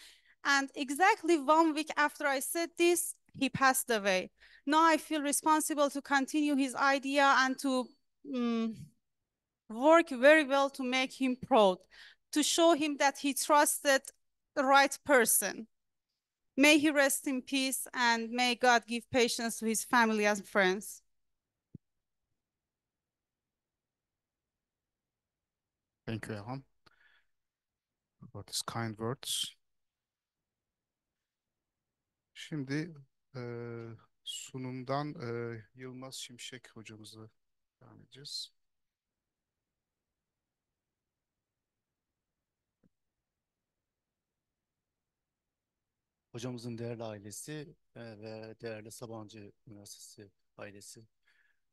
And exactly one week after I said this, he passed away. Now I feel responsible to continue his idea and to um, work very well to make him proud, to show him that he trusted the right person. May he rest in peace and may God give patience to his family and friends.
Thank you, Elham, for these kind words. Şimdi e, sunumdan e, Yılmaz Şimşek hocamızı devam edeceğiz.
Hocamızın değerli ailesi e, ve değerli Sabancı Üniversitesi ailesi.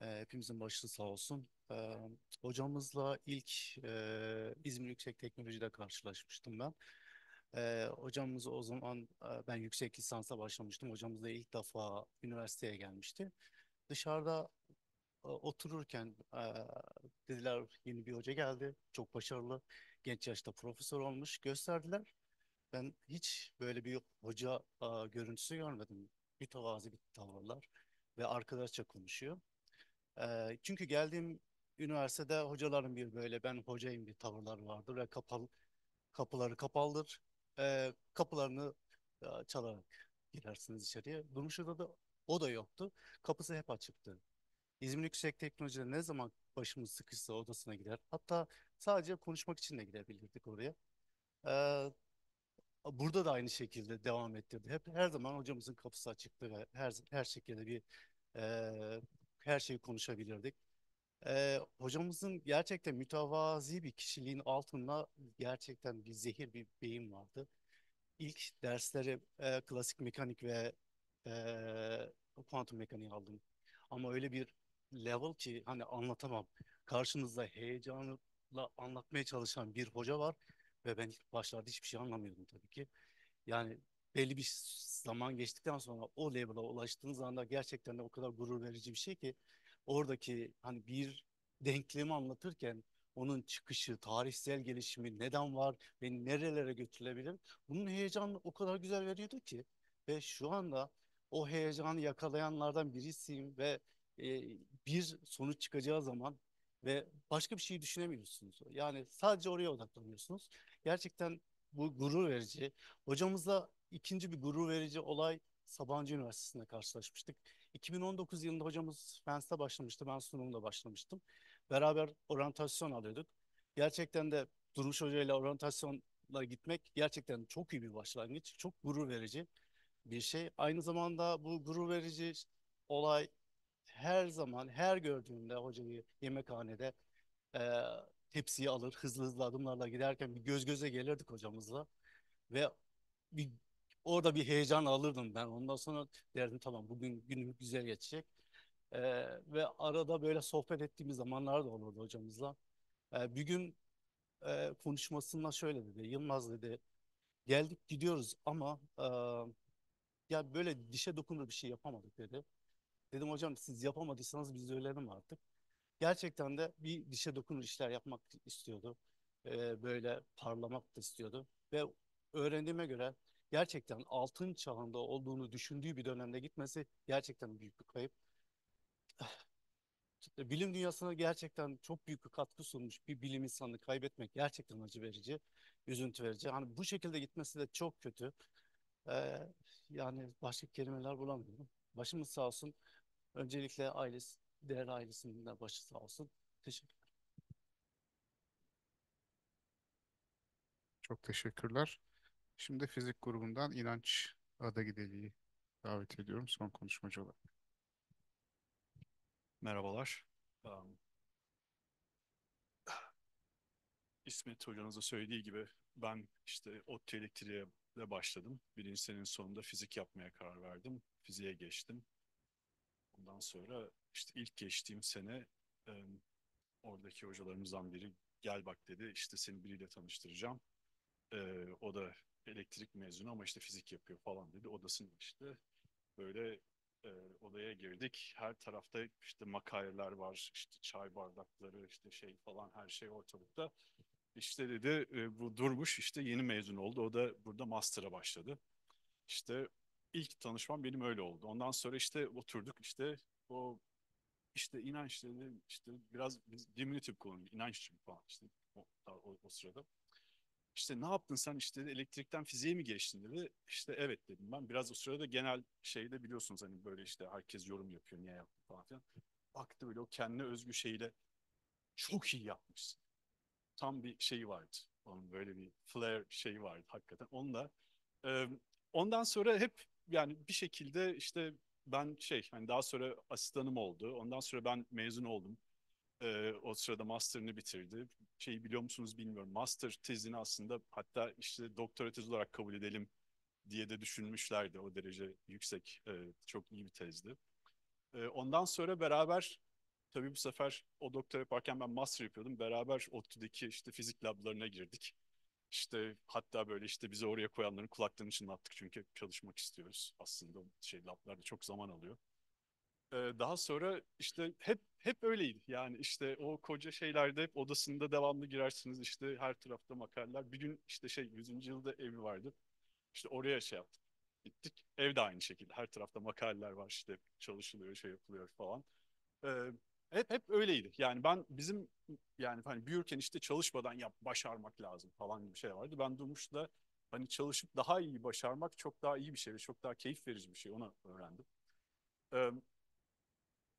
E, hepimizin başı sağ olsun. E, hocamızla ilk e, İzmir Yüksek Teknoloji'de karşılaşmıştım ben. E, hocamız o zaman e, ben yüksek lisansa başlamıştım. Hocamız da ilk defa üniversiteye gelmişti. Dışarıda e, otururken e, dediler yeni bir hoca geldi. Çok başarılı. Genç yaşta profesör olmuş. Gösterdiler. Ben hiç böyle bir hoca e, görüntüsü görmedim. Bir tevazi bir tavırlar ve arkadaşça konuşuyor. E, çünkü geldiğim üniversitede hocaların bir böyle ben hocayım bir tavırlar vardı ve kapalı kapıları kapalıdır. Ee, kapılarını e, çalarak girersiniz içeriye. Durmuş Hoca'da da o da yoktu. Kapısı hep açıktı. İzmir Yüksek Teknoloji'de ne zaman başımız sıkışsa odasına gider. Hatta sadece konuşmak için de gidebilirdik oraya. Ee, burada da aynı şekilde devam ettirdi. Hep her zaman hocamızın kapısı açıktı ve her her şekilde bir e, her şeyi konuşabilirdik. Ee, hocamızın gerçekten mütevazi bir kişiliğin altında gerçekten bir zehir bir beyin vardı. İlk dersleri e, klasik mekanik ve e, kuantum mekaniği aldım. Ama öyle bir level ki hani anlatamam. Karşınızda heyecanla anlatmaya çalışan bir hoca var ve ben ilk başlarda hiçbir şey anlamıyordum tabii ki. Yani belli bir zaman geçtikten sonra o level'a ulaştığınız anda gerçekten de o kadar gurur verici bir şey ki oradaki hani bir denklemi anlatırken onun çıkışı, tarihsel gelişimi, neden var ve nerelere götürülebilir. Bunun heyecanı o kadar güzel veriyordu ki ve şu anda o heyecanı yakalayanlardan birisiyim ve e, bir sonuç çıkacağı zaman ve başka bir şey düşünemiyorsunuz. Yani sadece oraya odaklanıyorsunuz. Gerçekten bu gurur verici. Hocamızla ikinci bir gurur verici olay Sabancı Üniversitesi'nde karşılaşmıştık. 2019 yılında hocamız Fens'te başlamıştı. Ben sunumda başlamıştım. Beraber oryantasyon alıyorduk. Gerçekten de Durmuş Hoca ile oryantasyonla gitmek gerçekten çok iyi bir başlangıç. Çok gurur verici bir şey. Aynı zamanda bu gurur verici olay her zaman, her gördüğümde hocayı yemekhanede e, tepsiyi alır, hızlı hızlı adımlarla giderken bir göz göze gelirdik hocamızla. Ve bir, orada bir heyecan alırdım ben. Ondan sonra derdim tamam bugün günüm güzel geçecek. E, ve arada böyle sohbet ettiğimiz zamanlar da olurdu hocamızla. E, bir gün e, konuşmasında şöyle dedi. Yılmaz dedi. Geldik gidiyoruz ama e, ya böyle dişe dokunur bir şey yapamadık dedi. Dedim hocam siz yapamadıysanız biz öğrenelim artık. Gerçekten de bir dişe dokunur işler yapmak istiyordu. Ee, böyle parlamak da istiyordu. Ve öğrendiğime göre gerçekten altın çağında olduğunu düşündüğü bir dönemde gitmesi gerçekten büyük bir kayıp. Bilim dünyasına gerçekten çok büyük bir katkı sunmuş bir bilim insanını kaybetmek gerçekten acı verici, üzüntü verici. Hani bu şekilde gitmesi de çok kötü. Ee, yani başka kelimeler bulamıyorum. Başımız sağ olsun. Öncelikle ailesi, değerli ailesinin de başı sağ olsun. Teşekkürler.
Çok teşekkürler. Şimdi fizik grubundan İnanç Adagideli'yi davet ediyorum son konuşmacı olarak.
Merhabalar. Um, İsmet hocanızın söylediği gibi ben işte ODTÜ elektriğe de başladım. Birinci senenin sonunda fizik yapmaya karar verdim. Fiziğe geçtim. Ondan sonra işte ilk geçtiğim sene e, oradaki hocalarımızdan biri gel bak dedi işte seni biriyle tanıştıracağım. E, o da elektrik mezunu ama işte fizik yapıyor falan dedi. Odasını işte böyle e, odaya girdik. Her tarafta işte makaleler var, işte çay bardakları, işte şey falan her şey ortalıkta. İşte dedi e, bu Durmuş işte yeni mezun oldu. O da burada master'a başladı. İşte ilk tanışmam benim öyle oldu. Ondan sonra işte oturduk işte o işte inanç dedi işte biraz diminutif kullanıyor inanççım falan işte o, o, o sırada. İşte ne yaptın sen işte elektrikten fiziğe mi geçtin dedi. İşte evet dedim ben. Biraz o sırada genel şeyde biliyorsunuz hani böyle işte herkes yorum yapıyor niye yaptın falan filan. Baktı böyle o kendine özgü şeyle çok iyi yapmışsın. Tam bir şey vardı. Onun böyle bir flair şeyi vardı hakikaten. Onunla e, ondan sonra hep yani bir şekilde işte ben şey hani daha sonra asistanım oldu. Ondan sonra ben mezun oldum. Ee, o sırada master'ını bitirdi. Şeyi biliyor musunuz bilmiyorum. Master tezini aslında hatta işte doktora tezi olarak kabul edelim diye de düşünmüşlerdi. O derece yüksek, e, çok iyi bir tezdi. E, ondan sonra beraber tabii bu sefer o doktora yaparken ben master yapıyordum. Beraber ODTÜ'deki işte fizik lablarına girdik. İşte hatta böyle işte bizi oraya koyanların kulaklarını çınlattık çünkü çalışmak istiyoruz aslında. Şey lablarda çok zaman alıyor. Ee, daha sonra işte hep hep öyleydi. Yani işte o koca şeylerde hep odasında devamlı girersiniz işte her tarafta makaleler. Bir gün işte şey 100. yılda evi vardı. İşte oraya şey yaptık. Gittik. Ev de aynı şekilde. Her tarafta makaleler var işte çalışılıyor, şey yapılıyor falan. Ee, hep hep öyleydi. Yani ben bizim yani hani büyürken işte çalışmadan yap başarmak lazım falan gibi bir şey vardı. Ben Durmuş'ta hani çalışıp daha iyi başarmak çok daha iyi bir şey ve çok daha keyif verici bir şey. Onu öğrendim. Ee,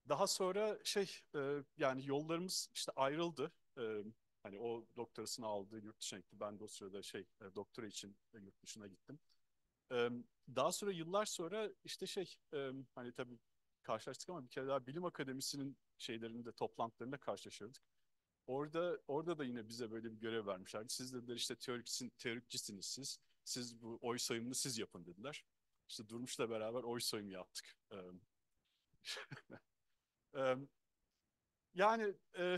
daha sonra şey e, yani yollarımız işte ayrıldı. Ee, hani o doktorasını aldı, yurt dışına gitti. Ben de o sırada şey e, doktora için e, yurt dışına gittim. Ee, daha sonra yıllar sonra işte şey e, hani tabii karşılaştık ama bir kere daha bilim akademisinin şeylerinde toplantılarında karşılaşıyorduk. Orada orada da yine bize böyle bir görev vermişlerdi. Siz dediler işte teoriksin, teorikçisiniz siz. Siz bu oy sayımını siz yapın dediler. İşte Durmuş'la beraber oy sayımı yaptık. [laughs] Ee, yani e,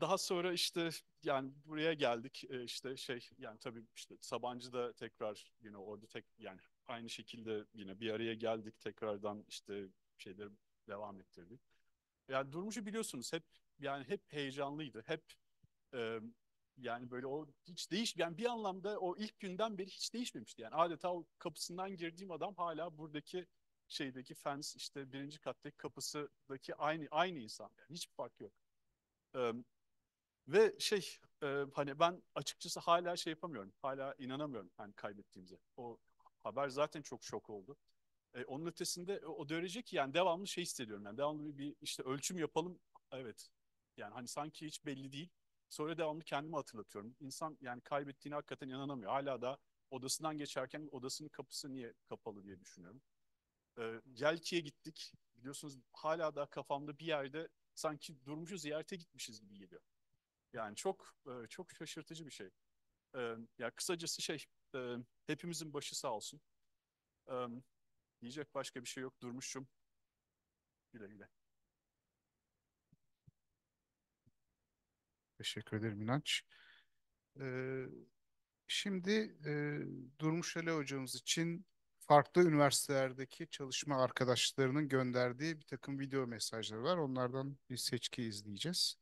daha sonra işte yani buraya geldik e, işte şey yani tabii işte Sabancı'da tekrar yine orada tek yani aynı şekilde yine bir araya geldik tekrardan işte şeyleri devam ettirdik. Yani Durmuş'u biliyorsunuz hep yani hep heyecanlıydı. Hep e, yani böyle o hiç değiş yani bir anlamda o ilk günden beri hiç değişmemişti. Yani adeta o kapısından girdiğim adam hala buradaki şeydeki fence işte birinci kattaki kapısındaki aynı aynı insan yani hiçbir fark yok. Ee, ve şey e, hani ben açıkçası hala şey yapamıyorum. Hala inanamıyorum hani kaybettiğimize. O haber zaten çok şok oldu. E, onun ötesinde o derece ki yani devamlı şey hissediyorum. Yani devamlı bir, bir işte ölçüm yapalım. Evet. Yani hani sanki hiç belli değil. Sonra devamlı kendimi hatırlatıyorum. İnsan yani kaybettiğine hakikaten inanamıyor. Hala da odasından geçerken odasının kapısı niye kapalı diye düşünüyorum. E, Celki'ye gittik. Biliyorsunuz hala da kafamda bir yerde sanki Durmuş'u ziyarete gitmişiz gibi geliyor. Yani çok e, çok şaşırtıcı bir şey. E, ya kısacası şey e, hepimizin başı sağ olsun. E, diyecek başka bir şey yok Durmuş'um. Güle güle.
Teşekkür ederim İnanç. Ee, şimdi e, Durmuş Ali hocamız için farklı üniversitelerdeki çalışma arkadaşlarının gönderdiği bir takım video mesajları var. Onlardan bir seçki izleyeceğiz.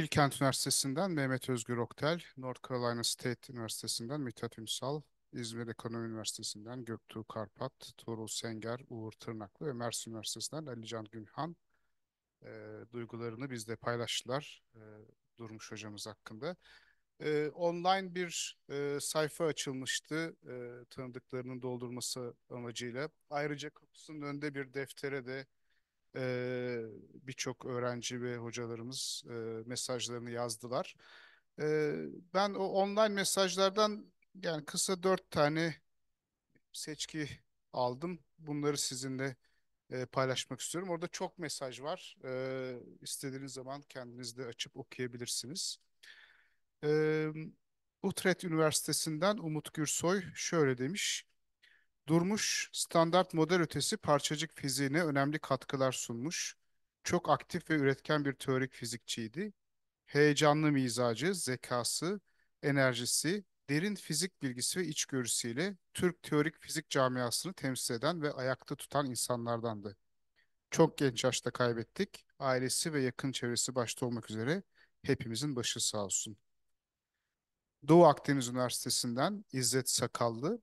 Bilkent Üniversitesi'nden Mehmet Özgür Oktel, North Carolina State Üniversitesi'nden Mithat Ünsal, İzmir Ekonomi Üniversitesi'nden Göktuğ Karpat, Tuğrul Senger, Uğur Tırnaklı ve Mersin Üniversitesi'nden Alican Günhan e, duygularını bizle paylaştılar e, Durmuş hocamız hakkında. E, online bir e, sayfa açılmıştı e, tanıdıklarının doldurması amacıyla. Ayrıca kapısının önünde bir deftere de e, birçok öğrenci ve hocalarımız e, mesajlarını yazdılar. E, ben o online mesajlardan yani kısa dört tane seçki aldım. Bunları sizinle e, paylaşmak istiyorum. Orada çok mesaj var. E, istediğiniz zaman kendiniz de açıp okuyabilirsiniz. E, Utrecht Üniversitesi'nden Umut Gürsoy şöyle demiş. Durmuş, standart model ötesi parçacık fiziğine önemli katkılar sunmuş. Çok aktif ve üretken bir teorik fizikçiydi. Heyecanlı mizacı, zekası, enerjisi, derin fizik bilgisi ve içgörüsüyle Türk teorik fizik camiasını temsil eden ve ayakta tutan insanlardandı. Çok genç yaşta kaybettik. Ailesi ve yakın çevresi başta olmak üzere hepimizin başı sağ olsun. Doğu Akdeniz Üniversitesi'nden İzzet Sakallı,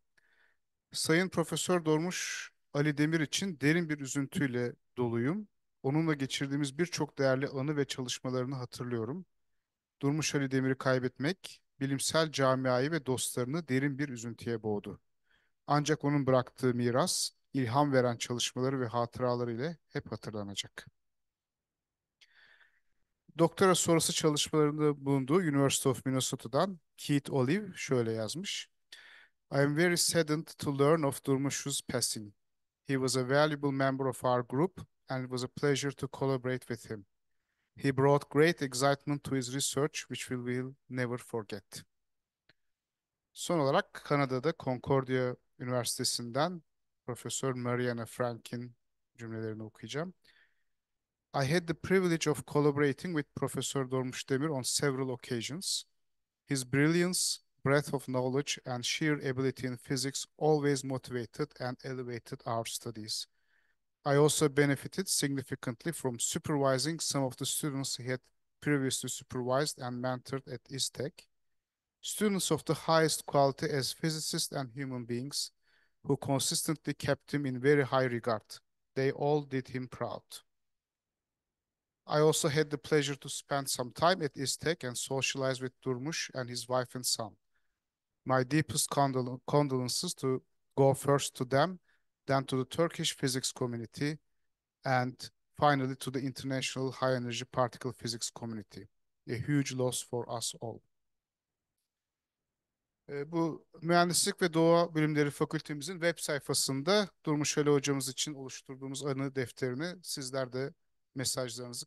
Sayın Profesör Dormuş Ali Demir için derin bir üzüntüyle doluyum. Onunla geçirdiğimiz birçok değerli anı ve çalışmalarını hatırlıyorum. Durmuş Ali Demir'i kaybetmek, bilimsel camiayı ve dostlarını derin bir üzüntüye boğdu. Ancak onun bıraktığı miras, ilham veren çalışmaları ve hatıraları ile hep hatırlanacak. Doktora sonrası çalışmalarında bulunduğu University of Minnesota'dan Keith Olive şöyle yazmış. I am very saddened to learn of Durmuş's passing. He was a valuable member of our group and it was a pleasure to collaborate with him. He brought great excitement to his research which we will never forget. Son olarak Kanada'da Concordia Üniversitesi'nden Profesör Mariana Frank'in cümlelerini okuyacağım. I had the privilege of collaborating with Professor Dormuş Demir on several occasions. His brilliance, breadth of knowledge, and sheer ability in physics always motivated and elevated our studies. I also benefited significantly from supervising some of the students he had previously supervised and mentored at ISTEC. Students of the highest quality as physicists and human beings who consistently kept him in very high regard. They all did him proud. I also had the pleasure to spend some time at ISTEC and socialize with Durmuş and his wife and son. My deepest condol condolences to go first to them, then to the Turkish physics community, and finally to the international high energy particle physics community. A huge loss for us all. Bu Mühendislik ve Doğa Bilimleri Fakültemizin web sayfasında Durmuş Ali hocamız için oluşturduğumuz anı defterini sizler de mesajlarınızı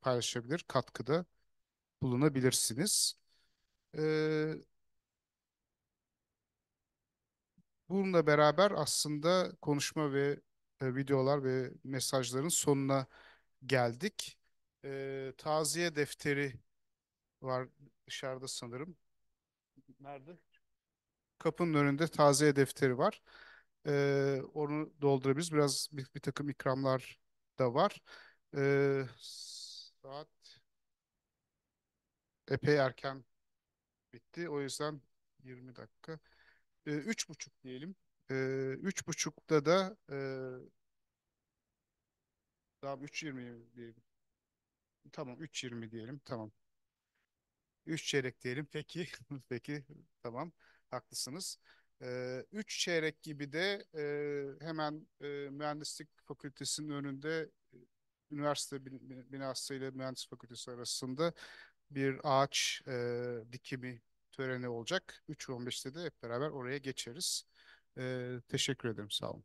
paylaşabilir, katkıda bulunabilirsiniz. Ee, bununla beraber aslında konuşma ve e, videolar ve mesajların sonuna geldik. Ee, taziye defteri var dışarıda sanırım. Nerede? Kapının önünde taziye defteri var. Ee, onu doldurabiliriz. Biraz bir, bir takım ikramlar da var. Ee, saat epey erken bitti. O yüzden 20 dakika. Ee, üç buçuk diyelim. Ee, üç buçukta da e, tamam 3.20 diyelim. Tamam 3.20 diyelim. Tamam. 3 çeyrek diyelim. Peki. [laughs] Peki. Tamam. Haklısınız. Ee, üç çeyrek gibi de e, hemen e, mühendislik fakültesinin önünde üniversite binası ile mühendislik fakültesi arasında bir ağaç e, dikimi töreni olacak. 3.15'te de hep beraber oraya geçeriz. E, teşekkür ederim. Sağ olun.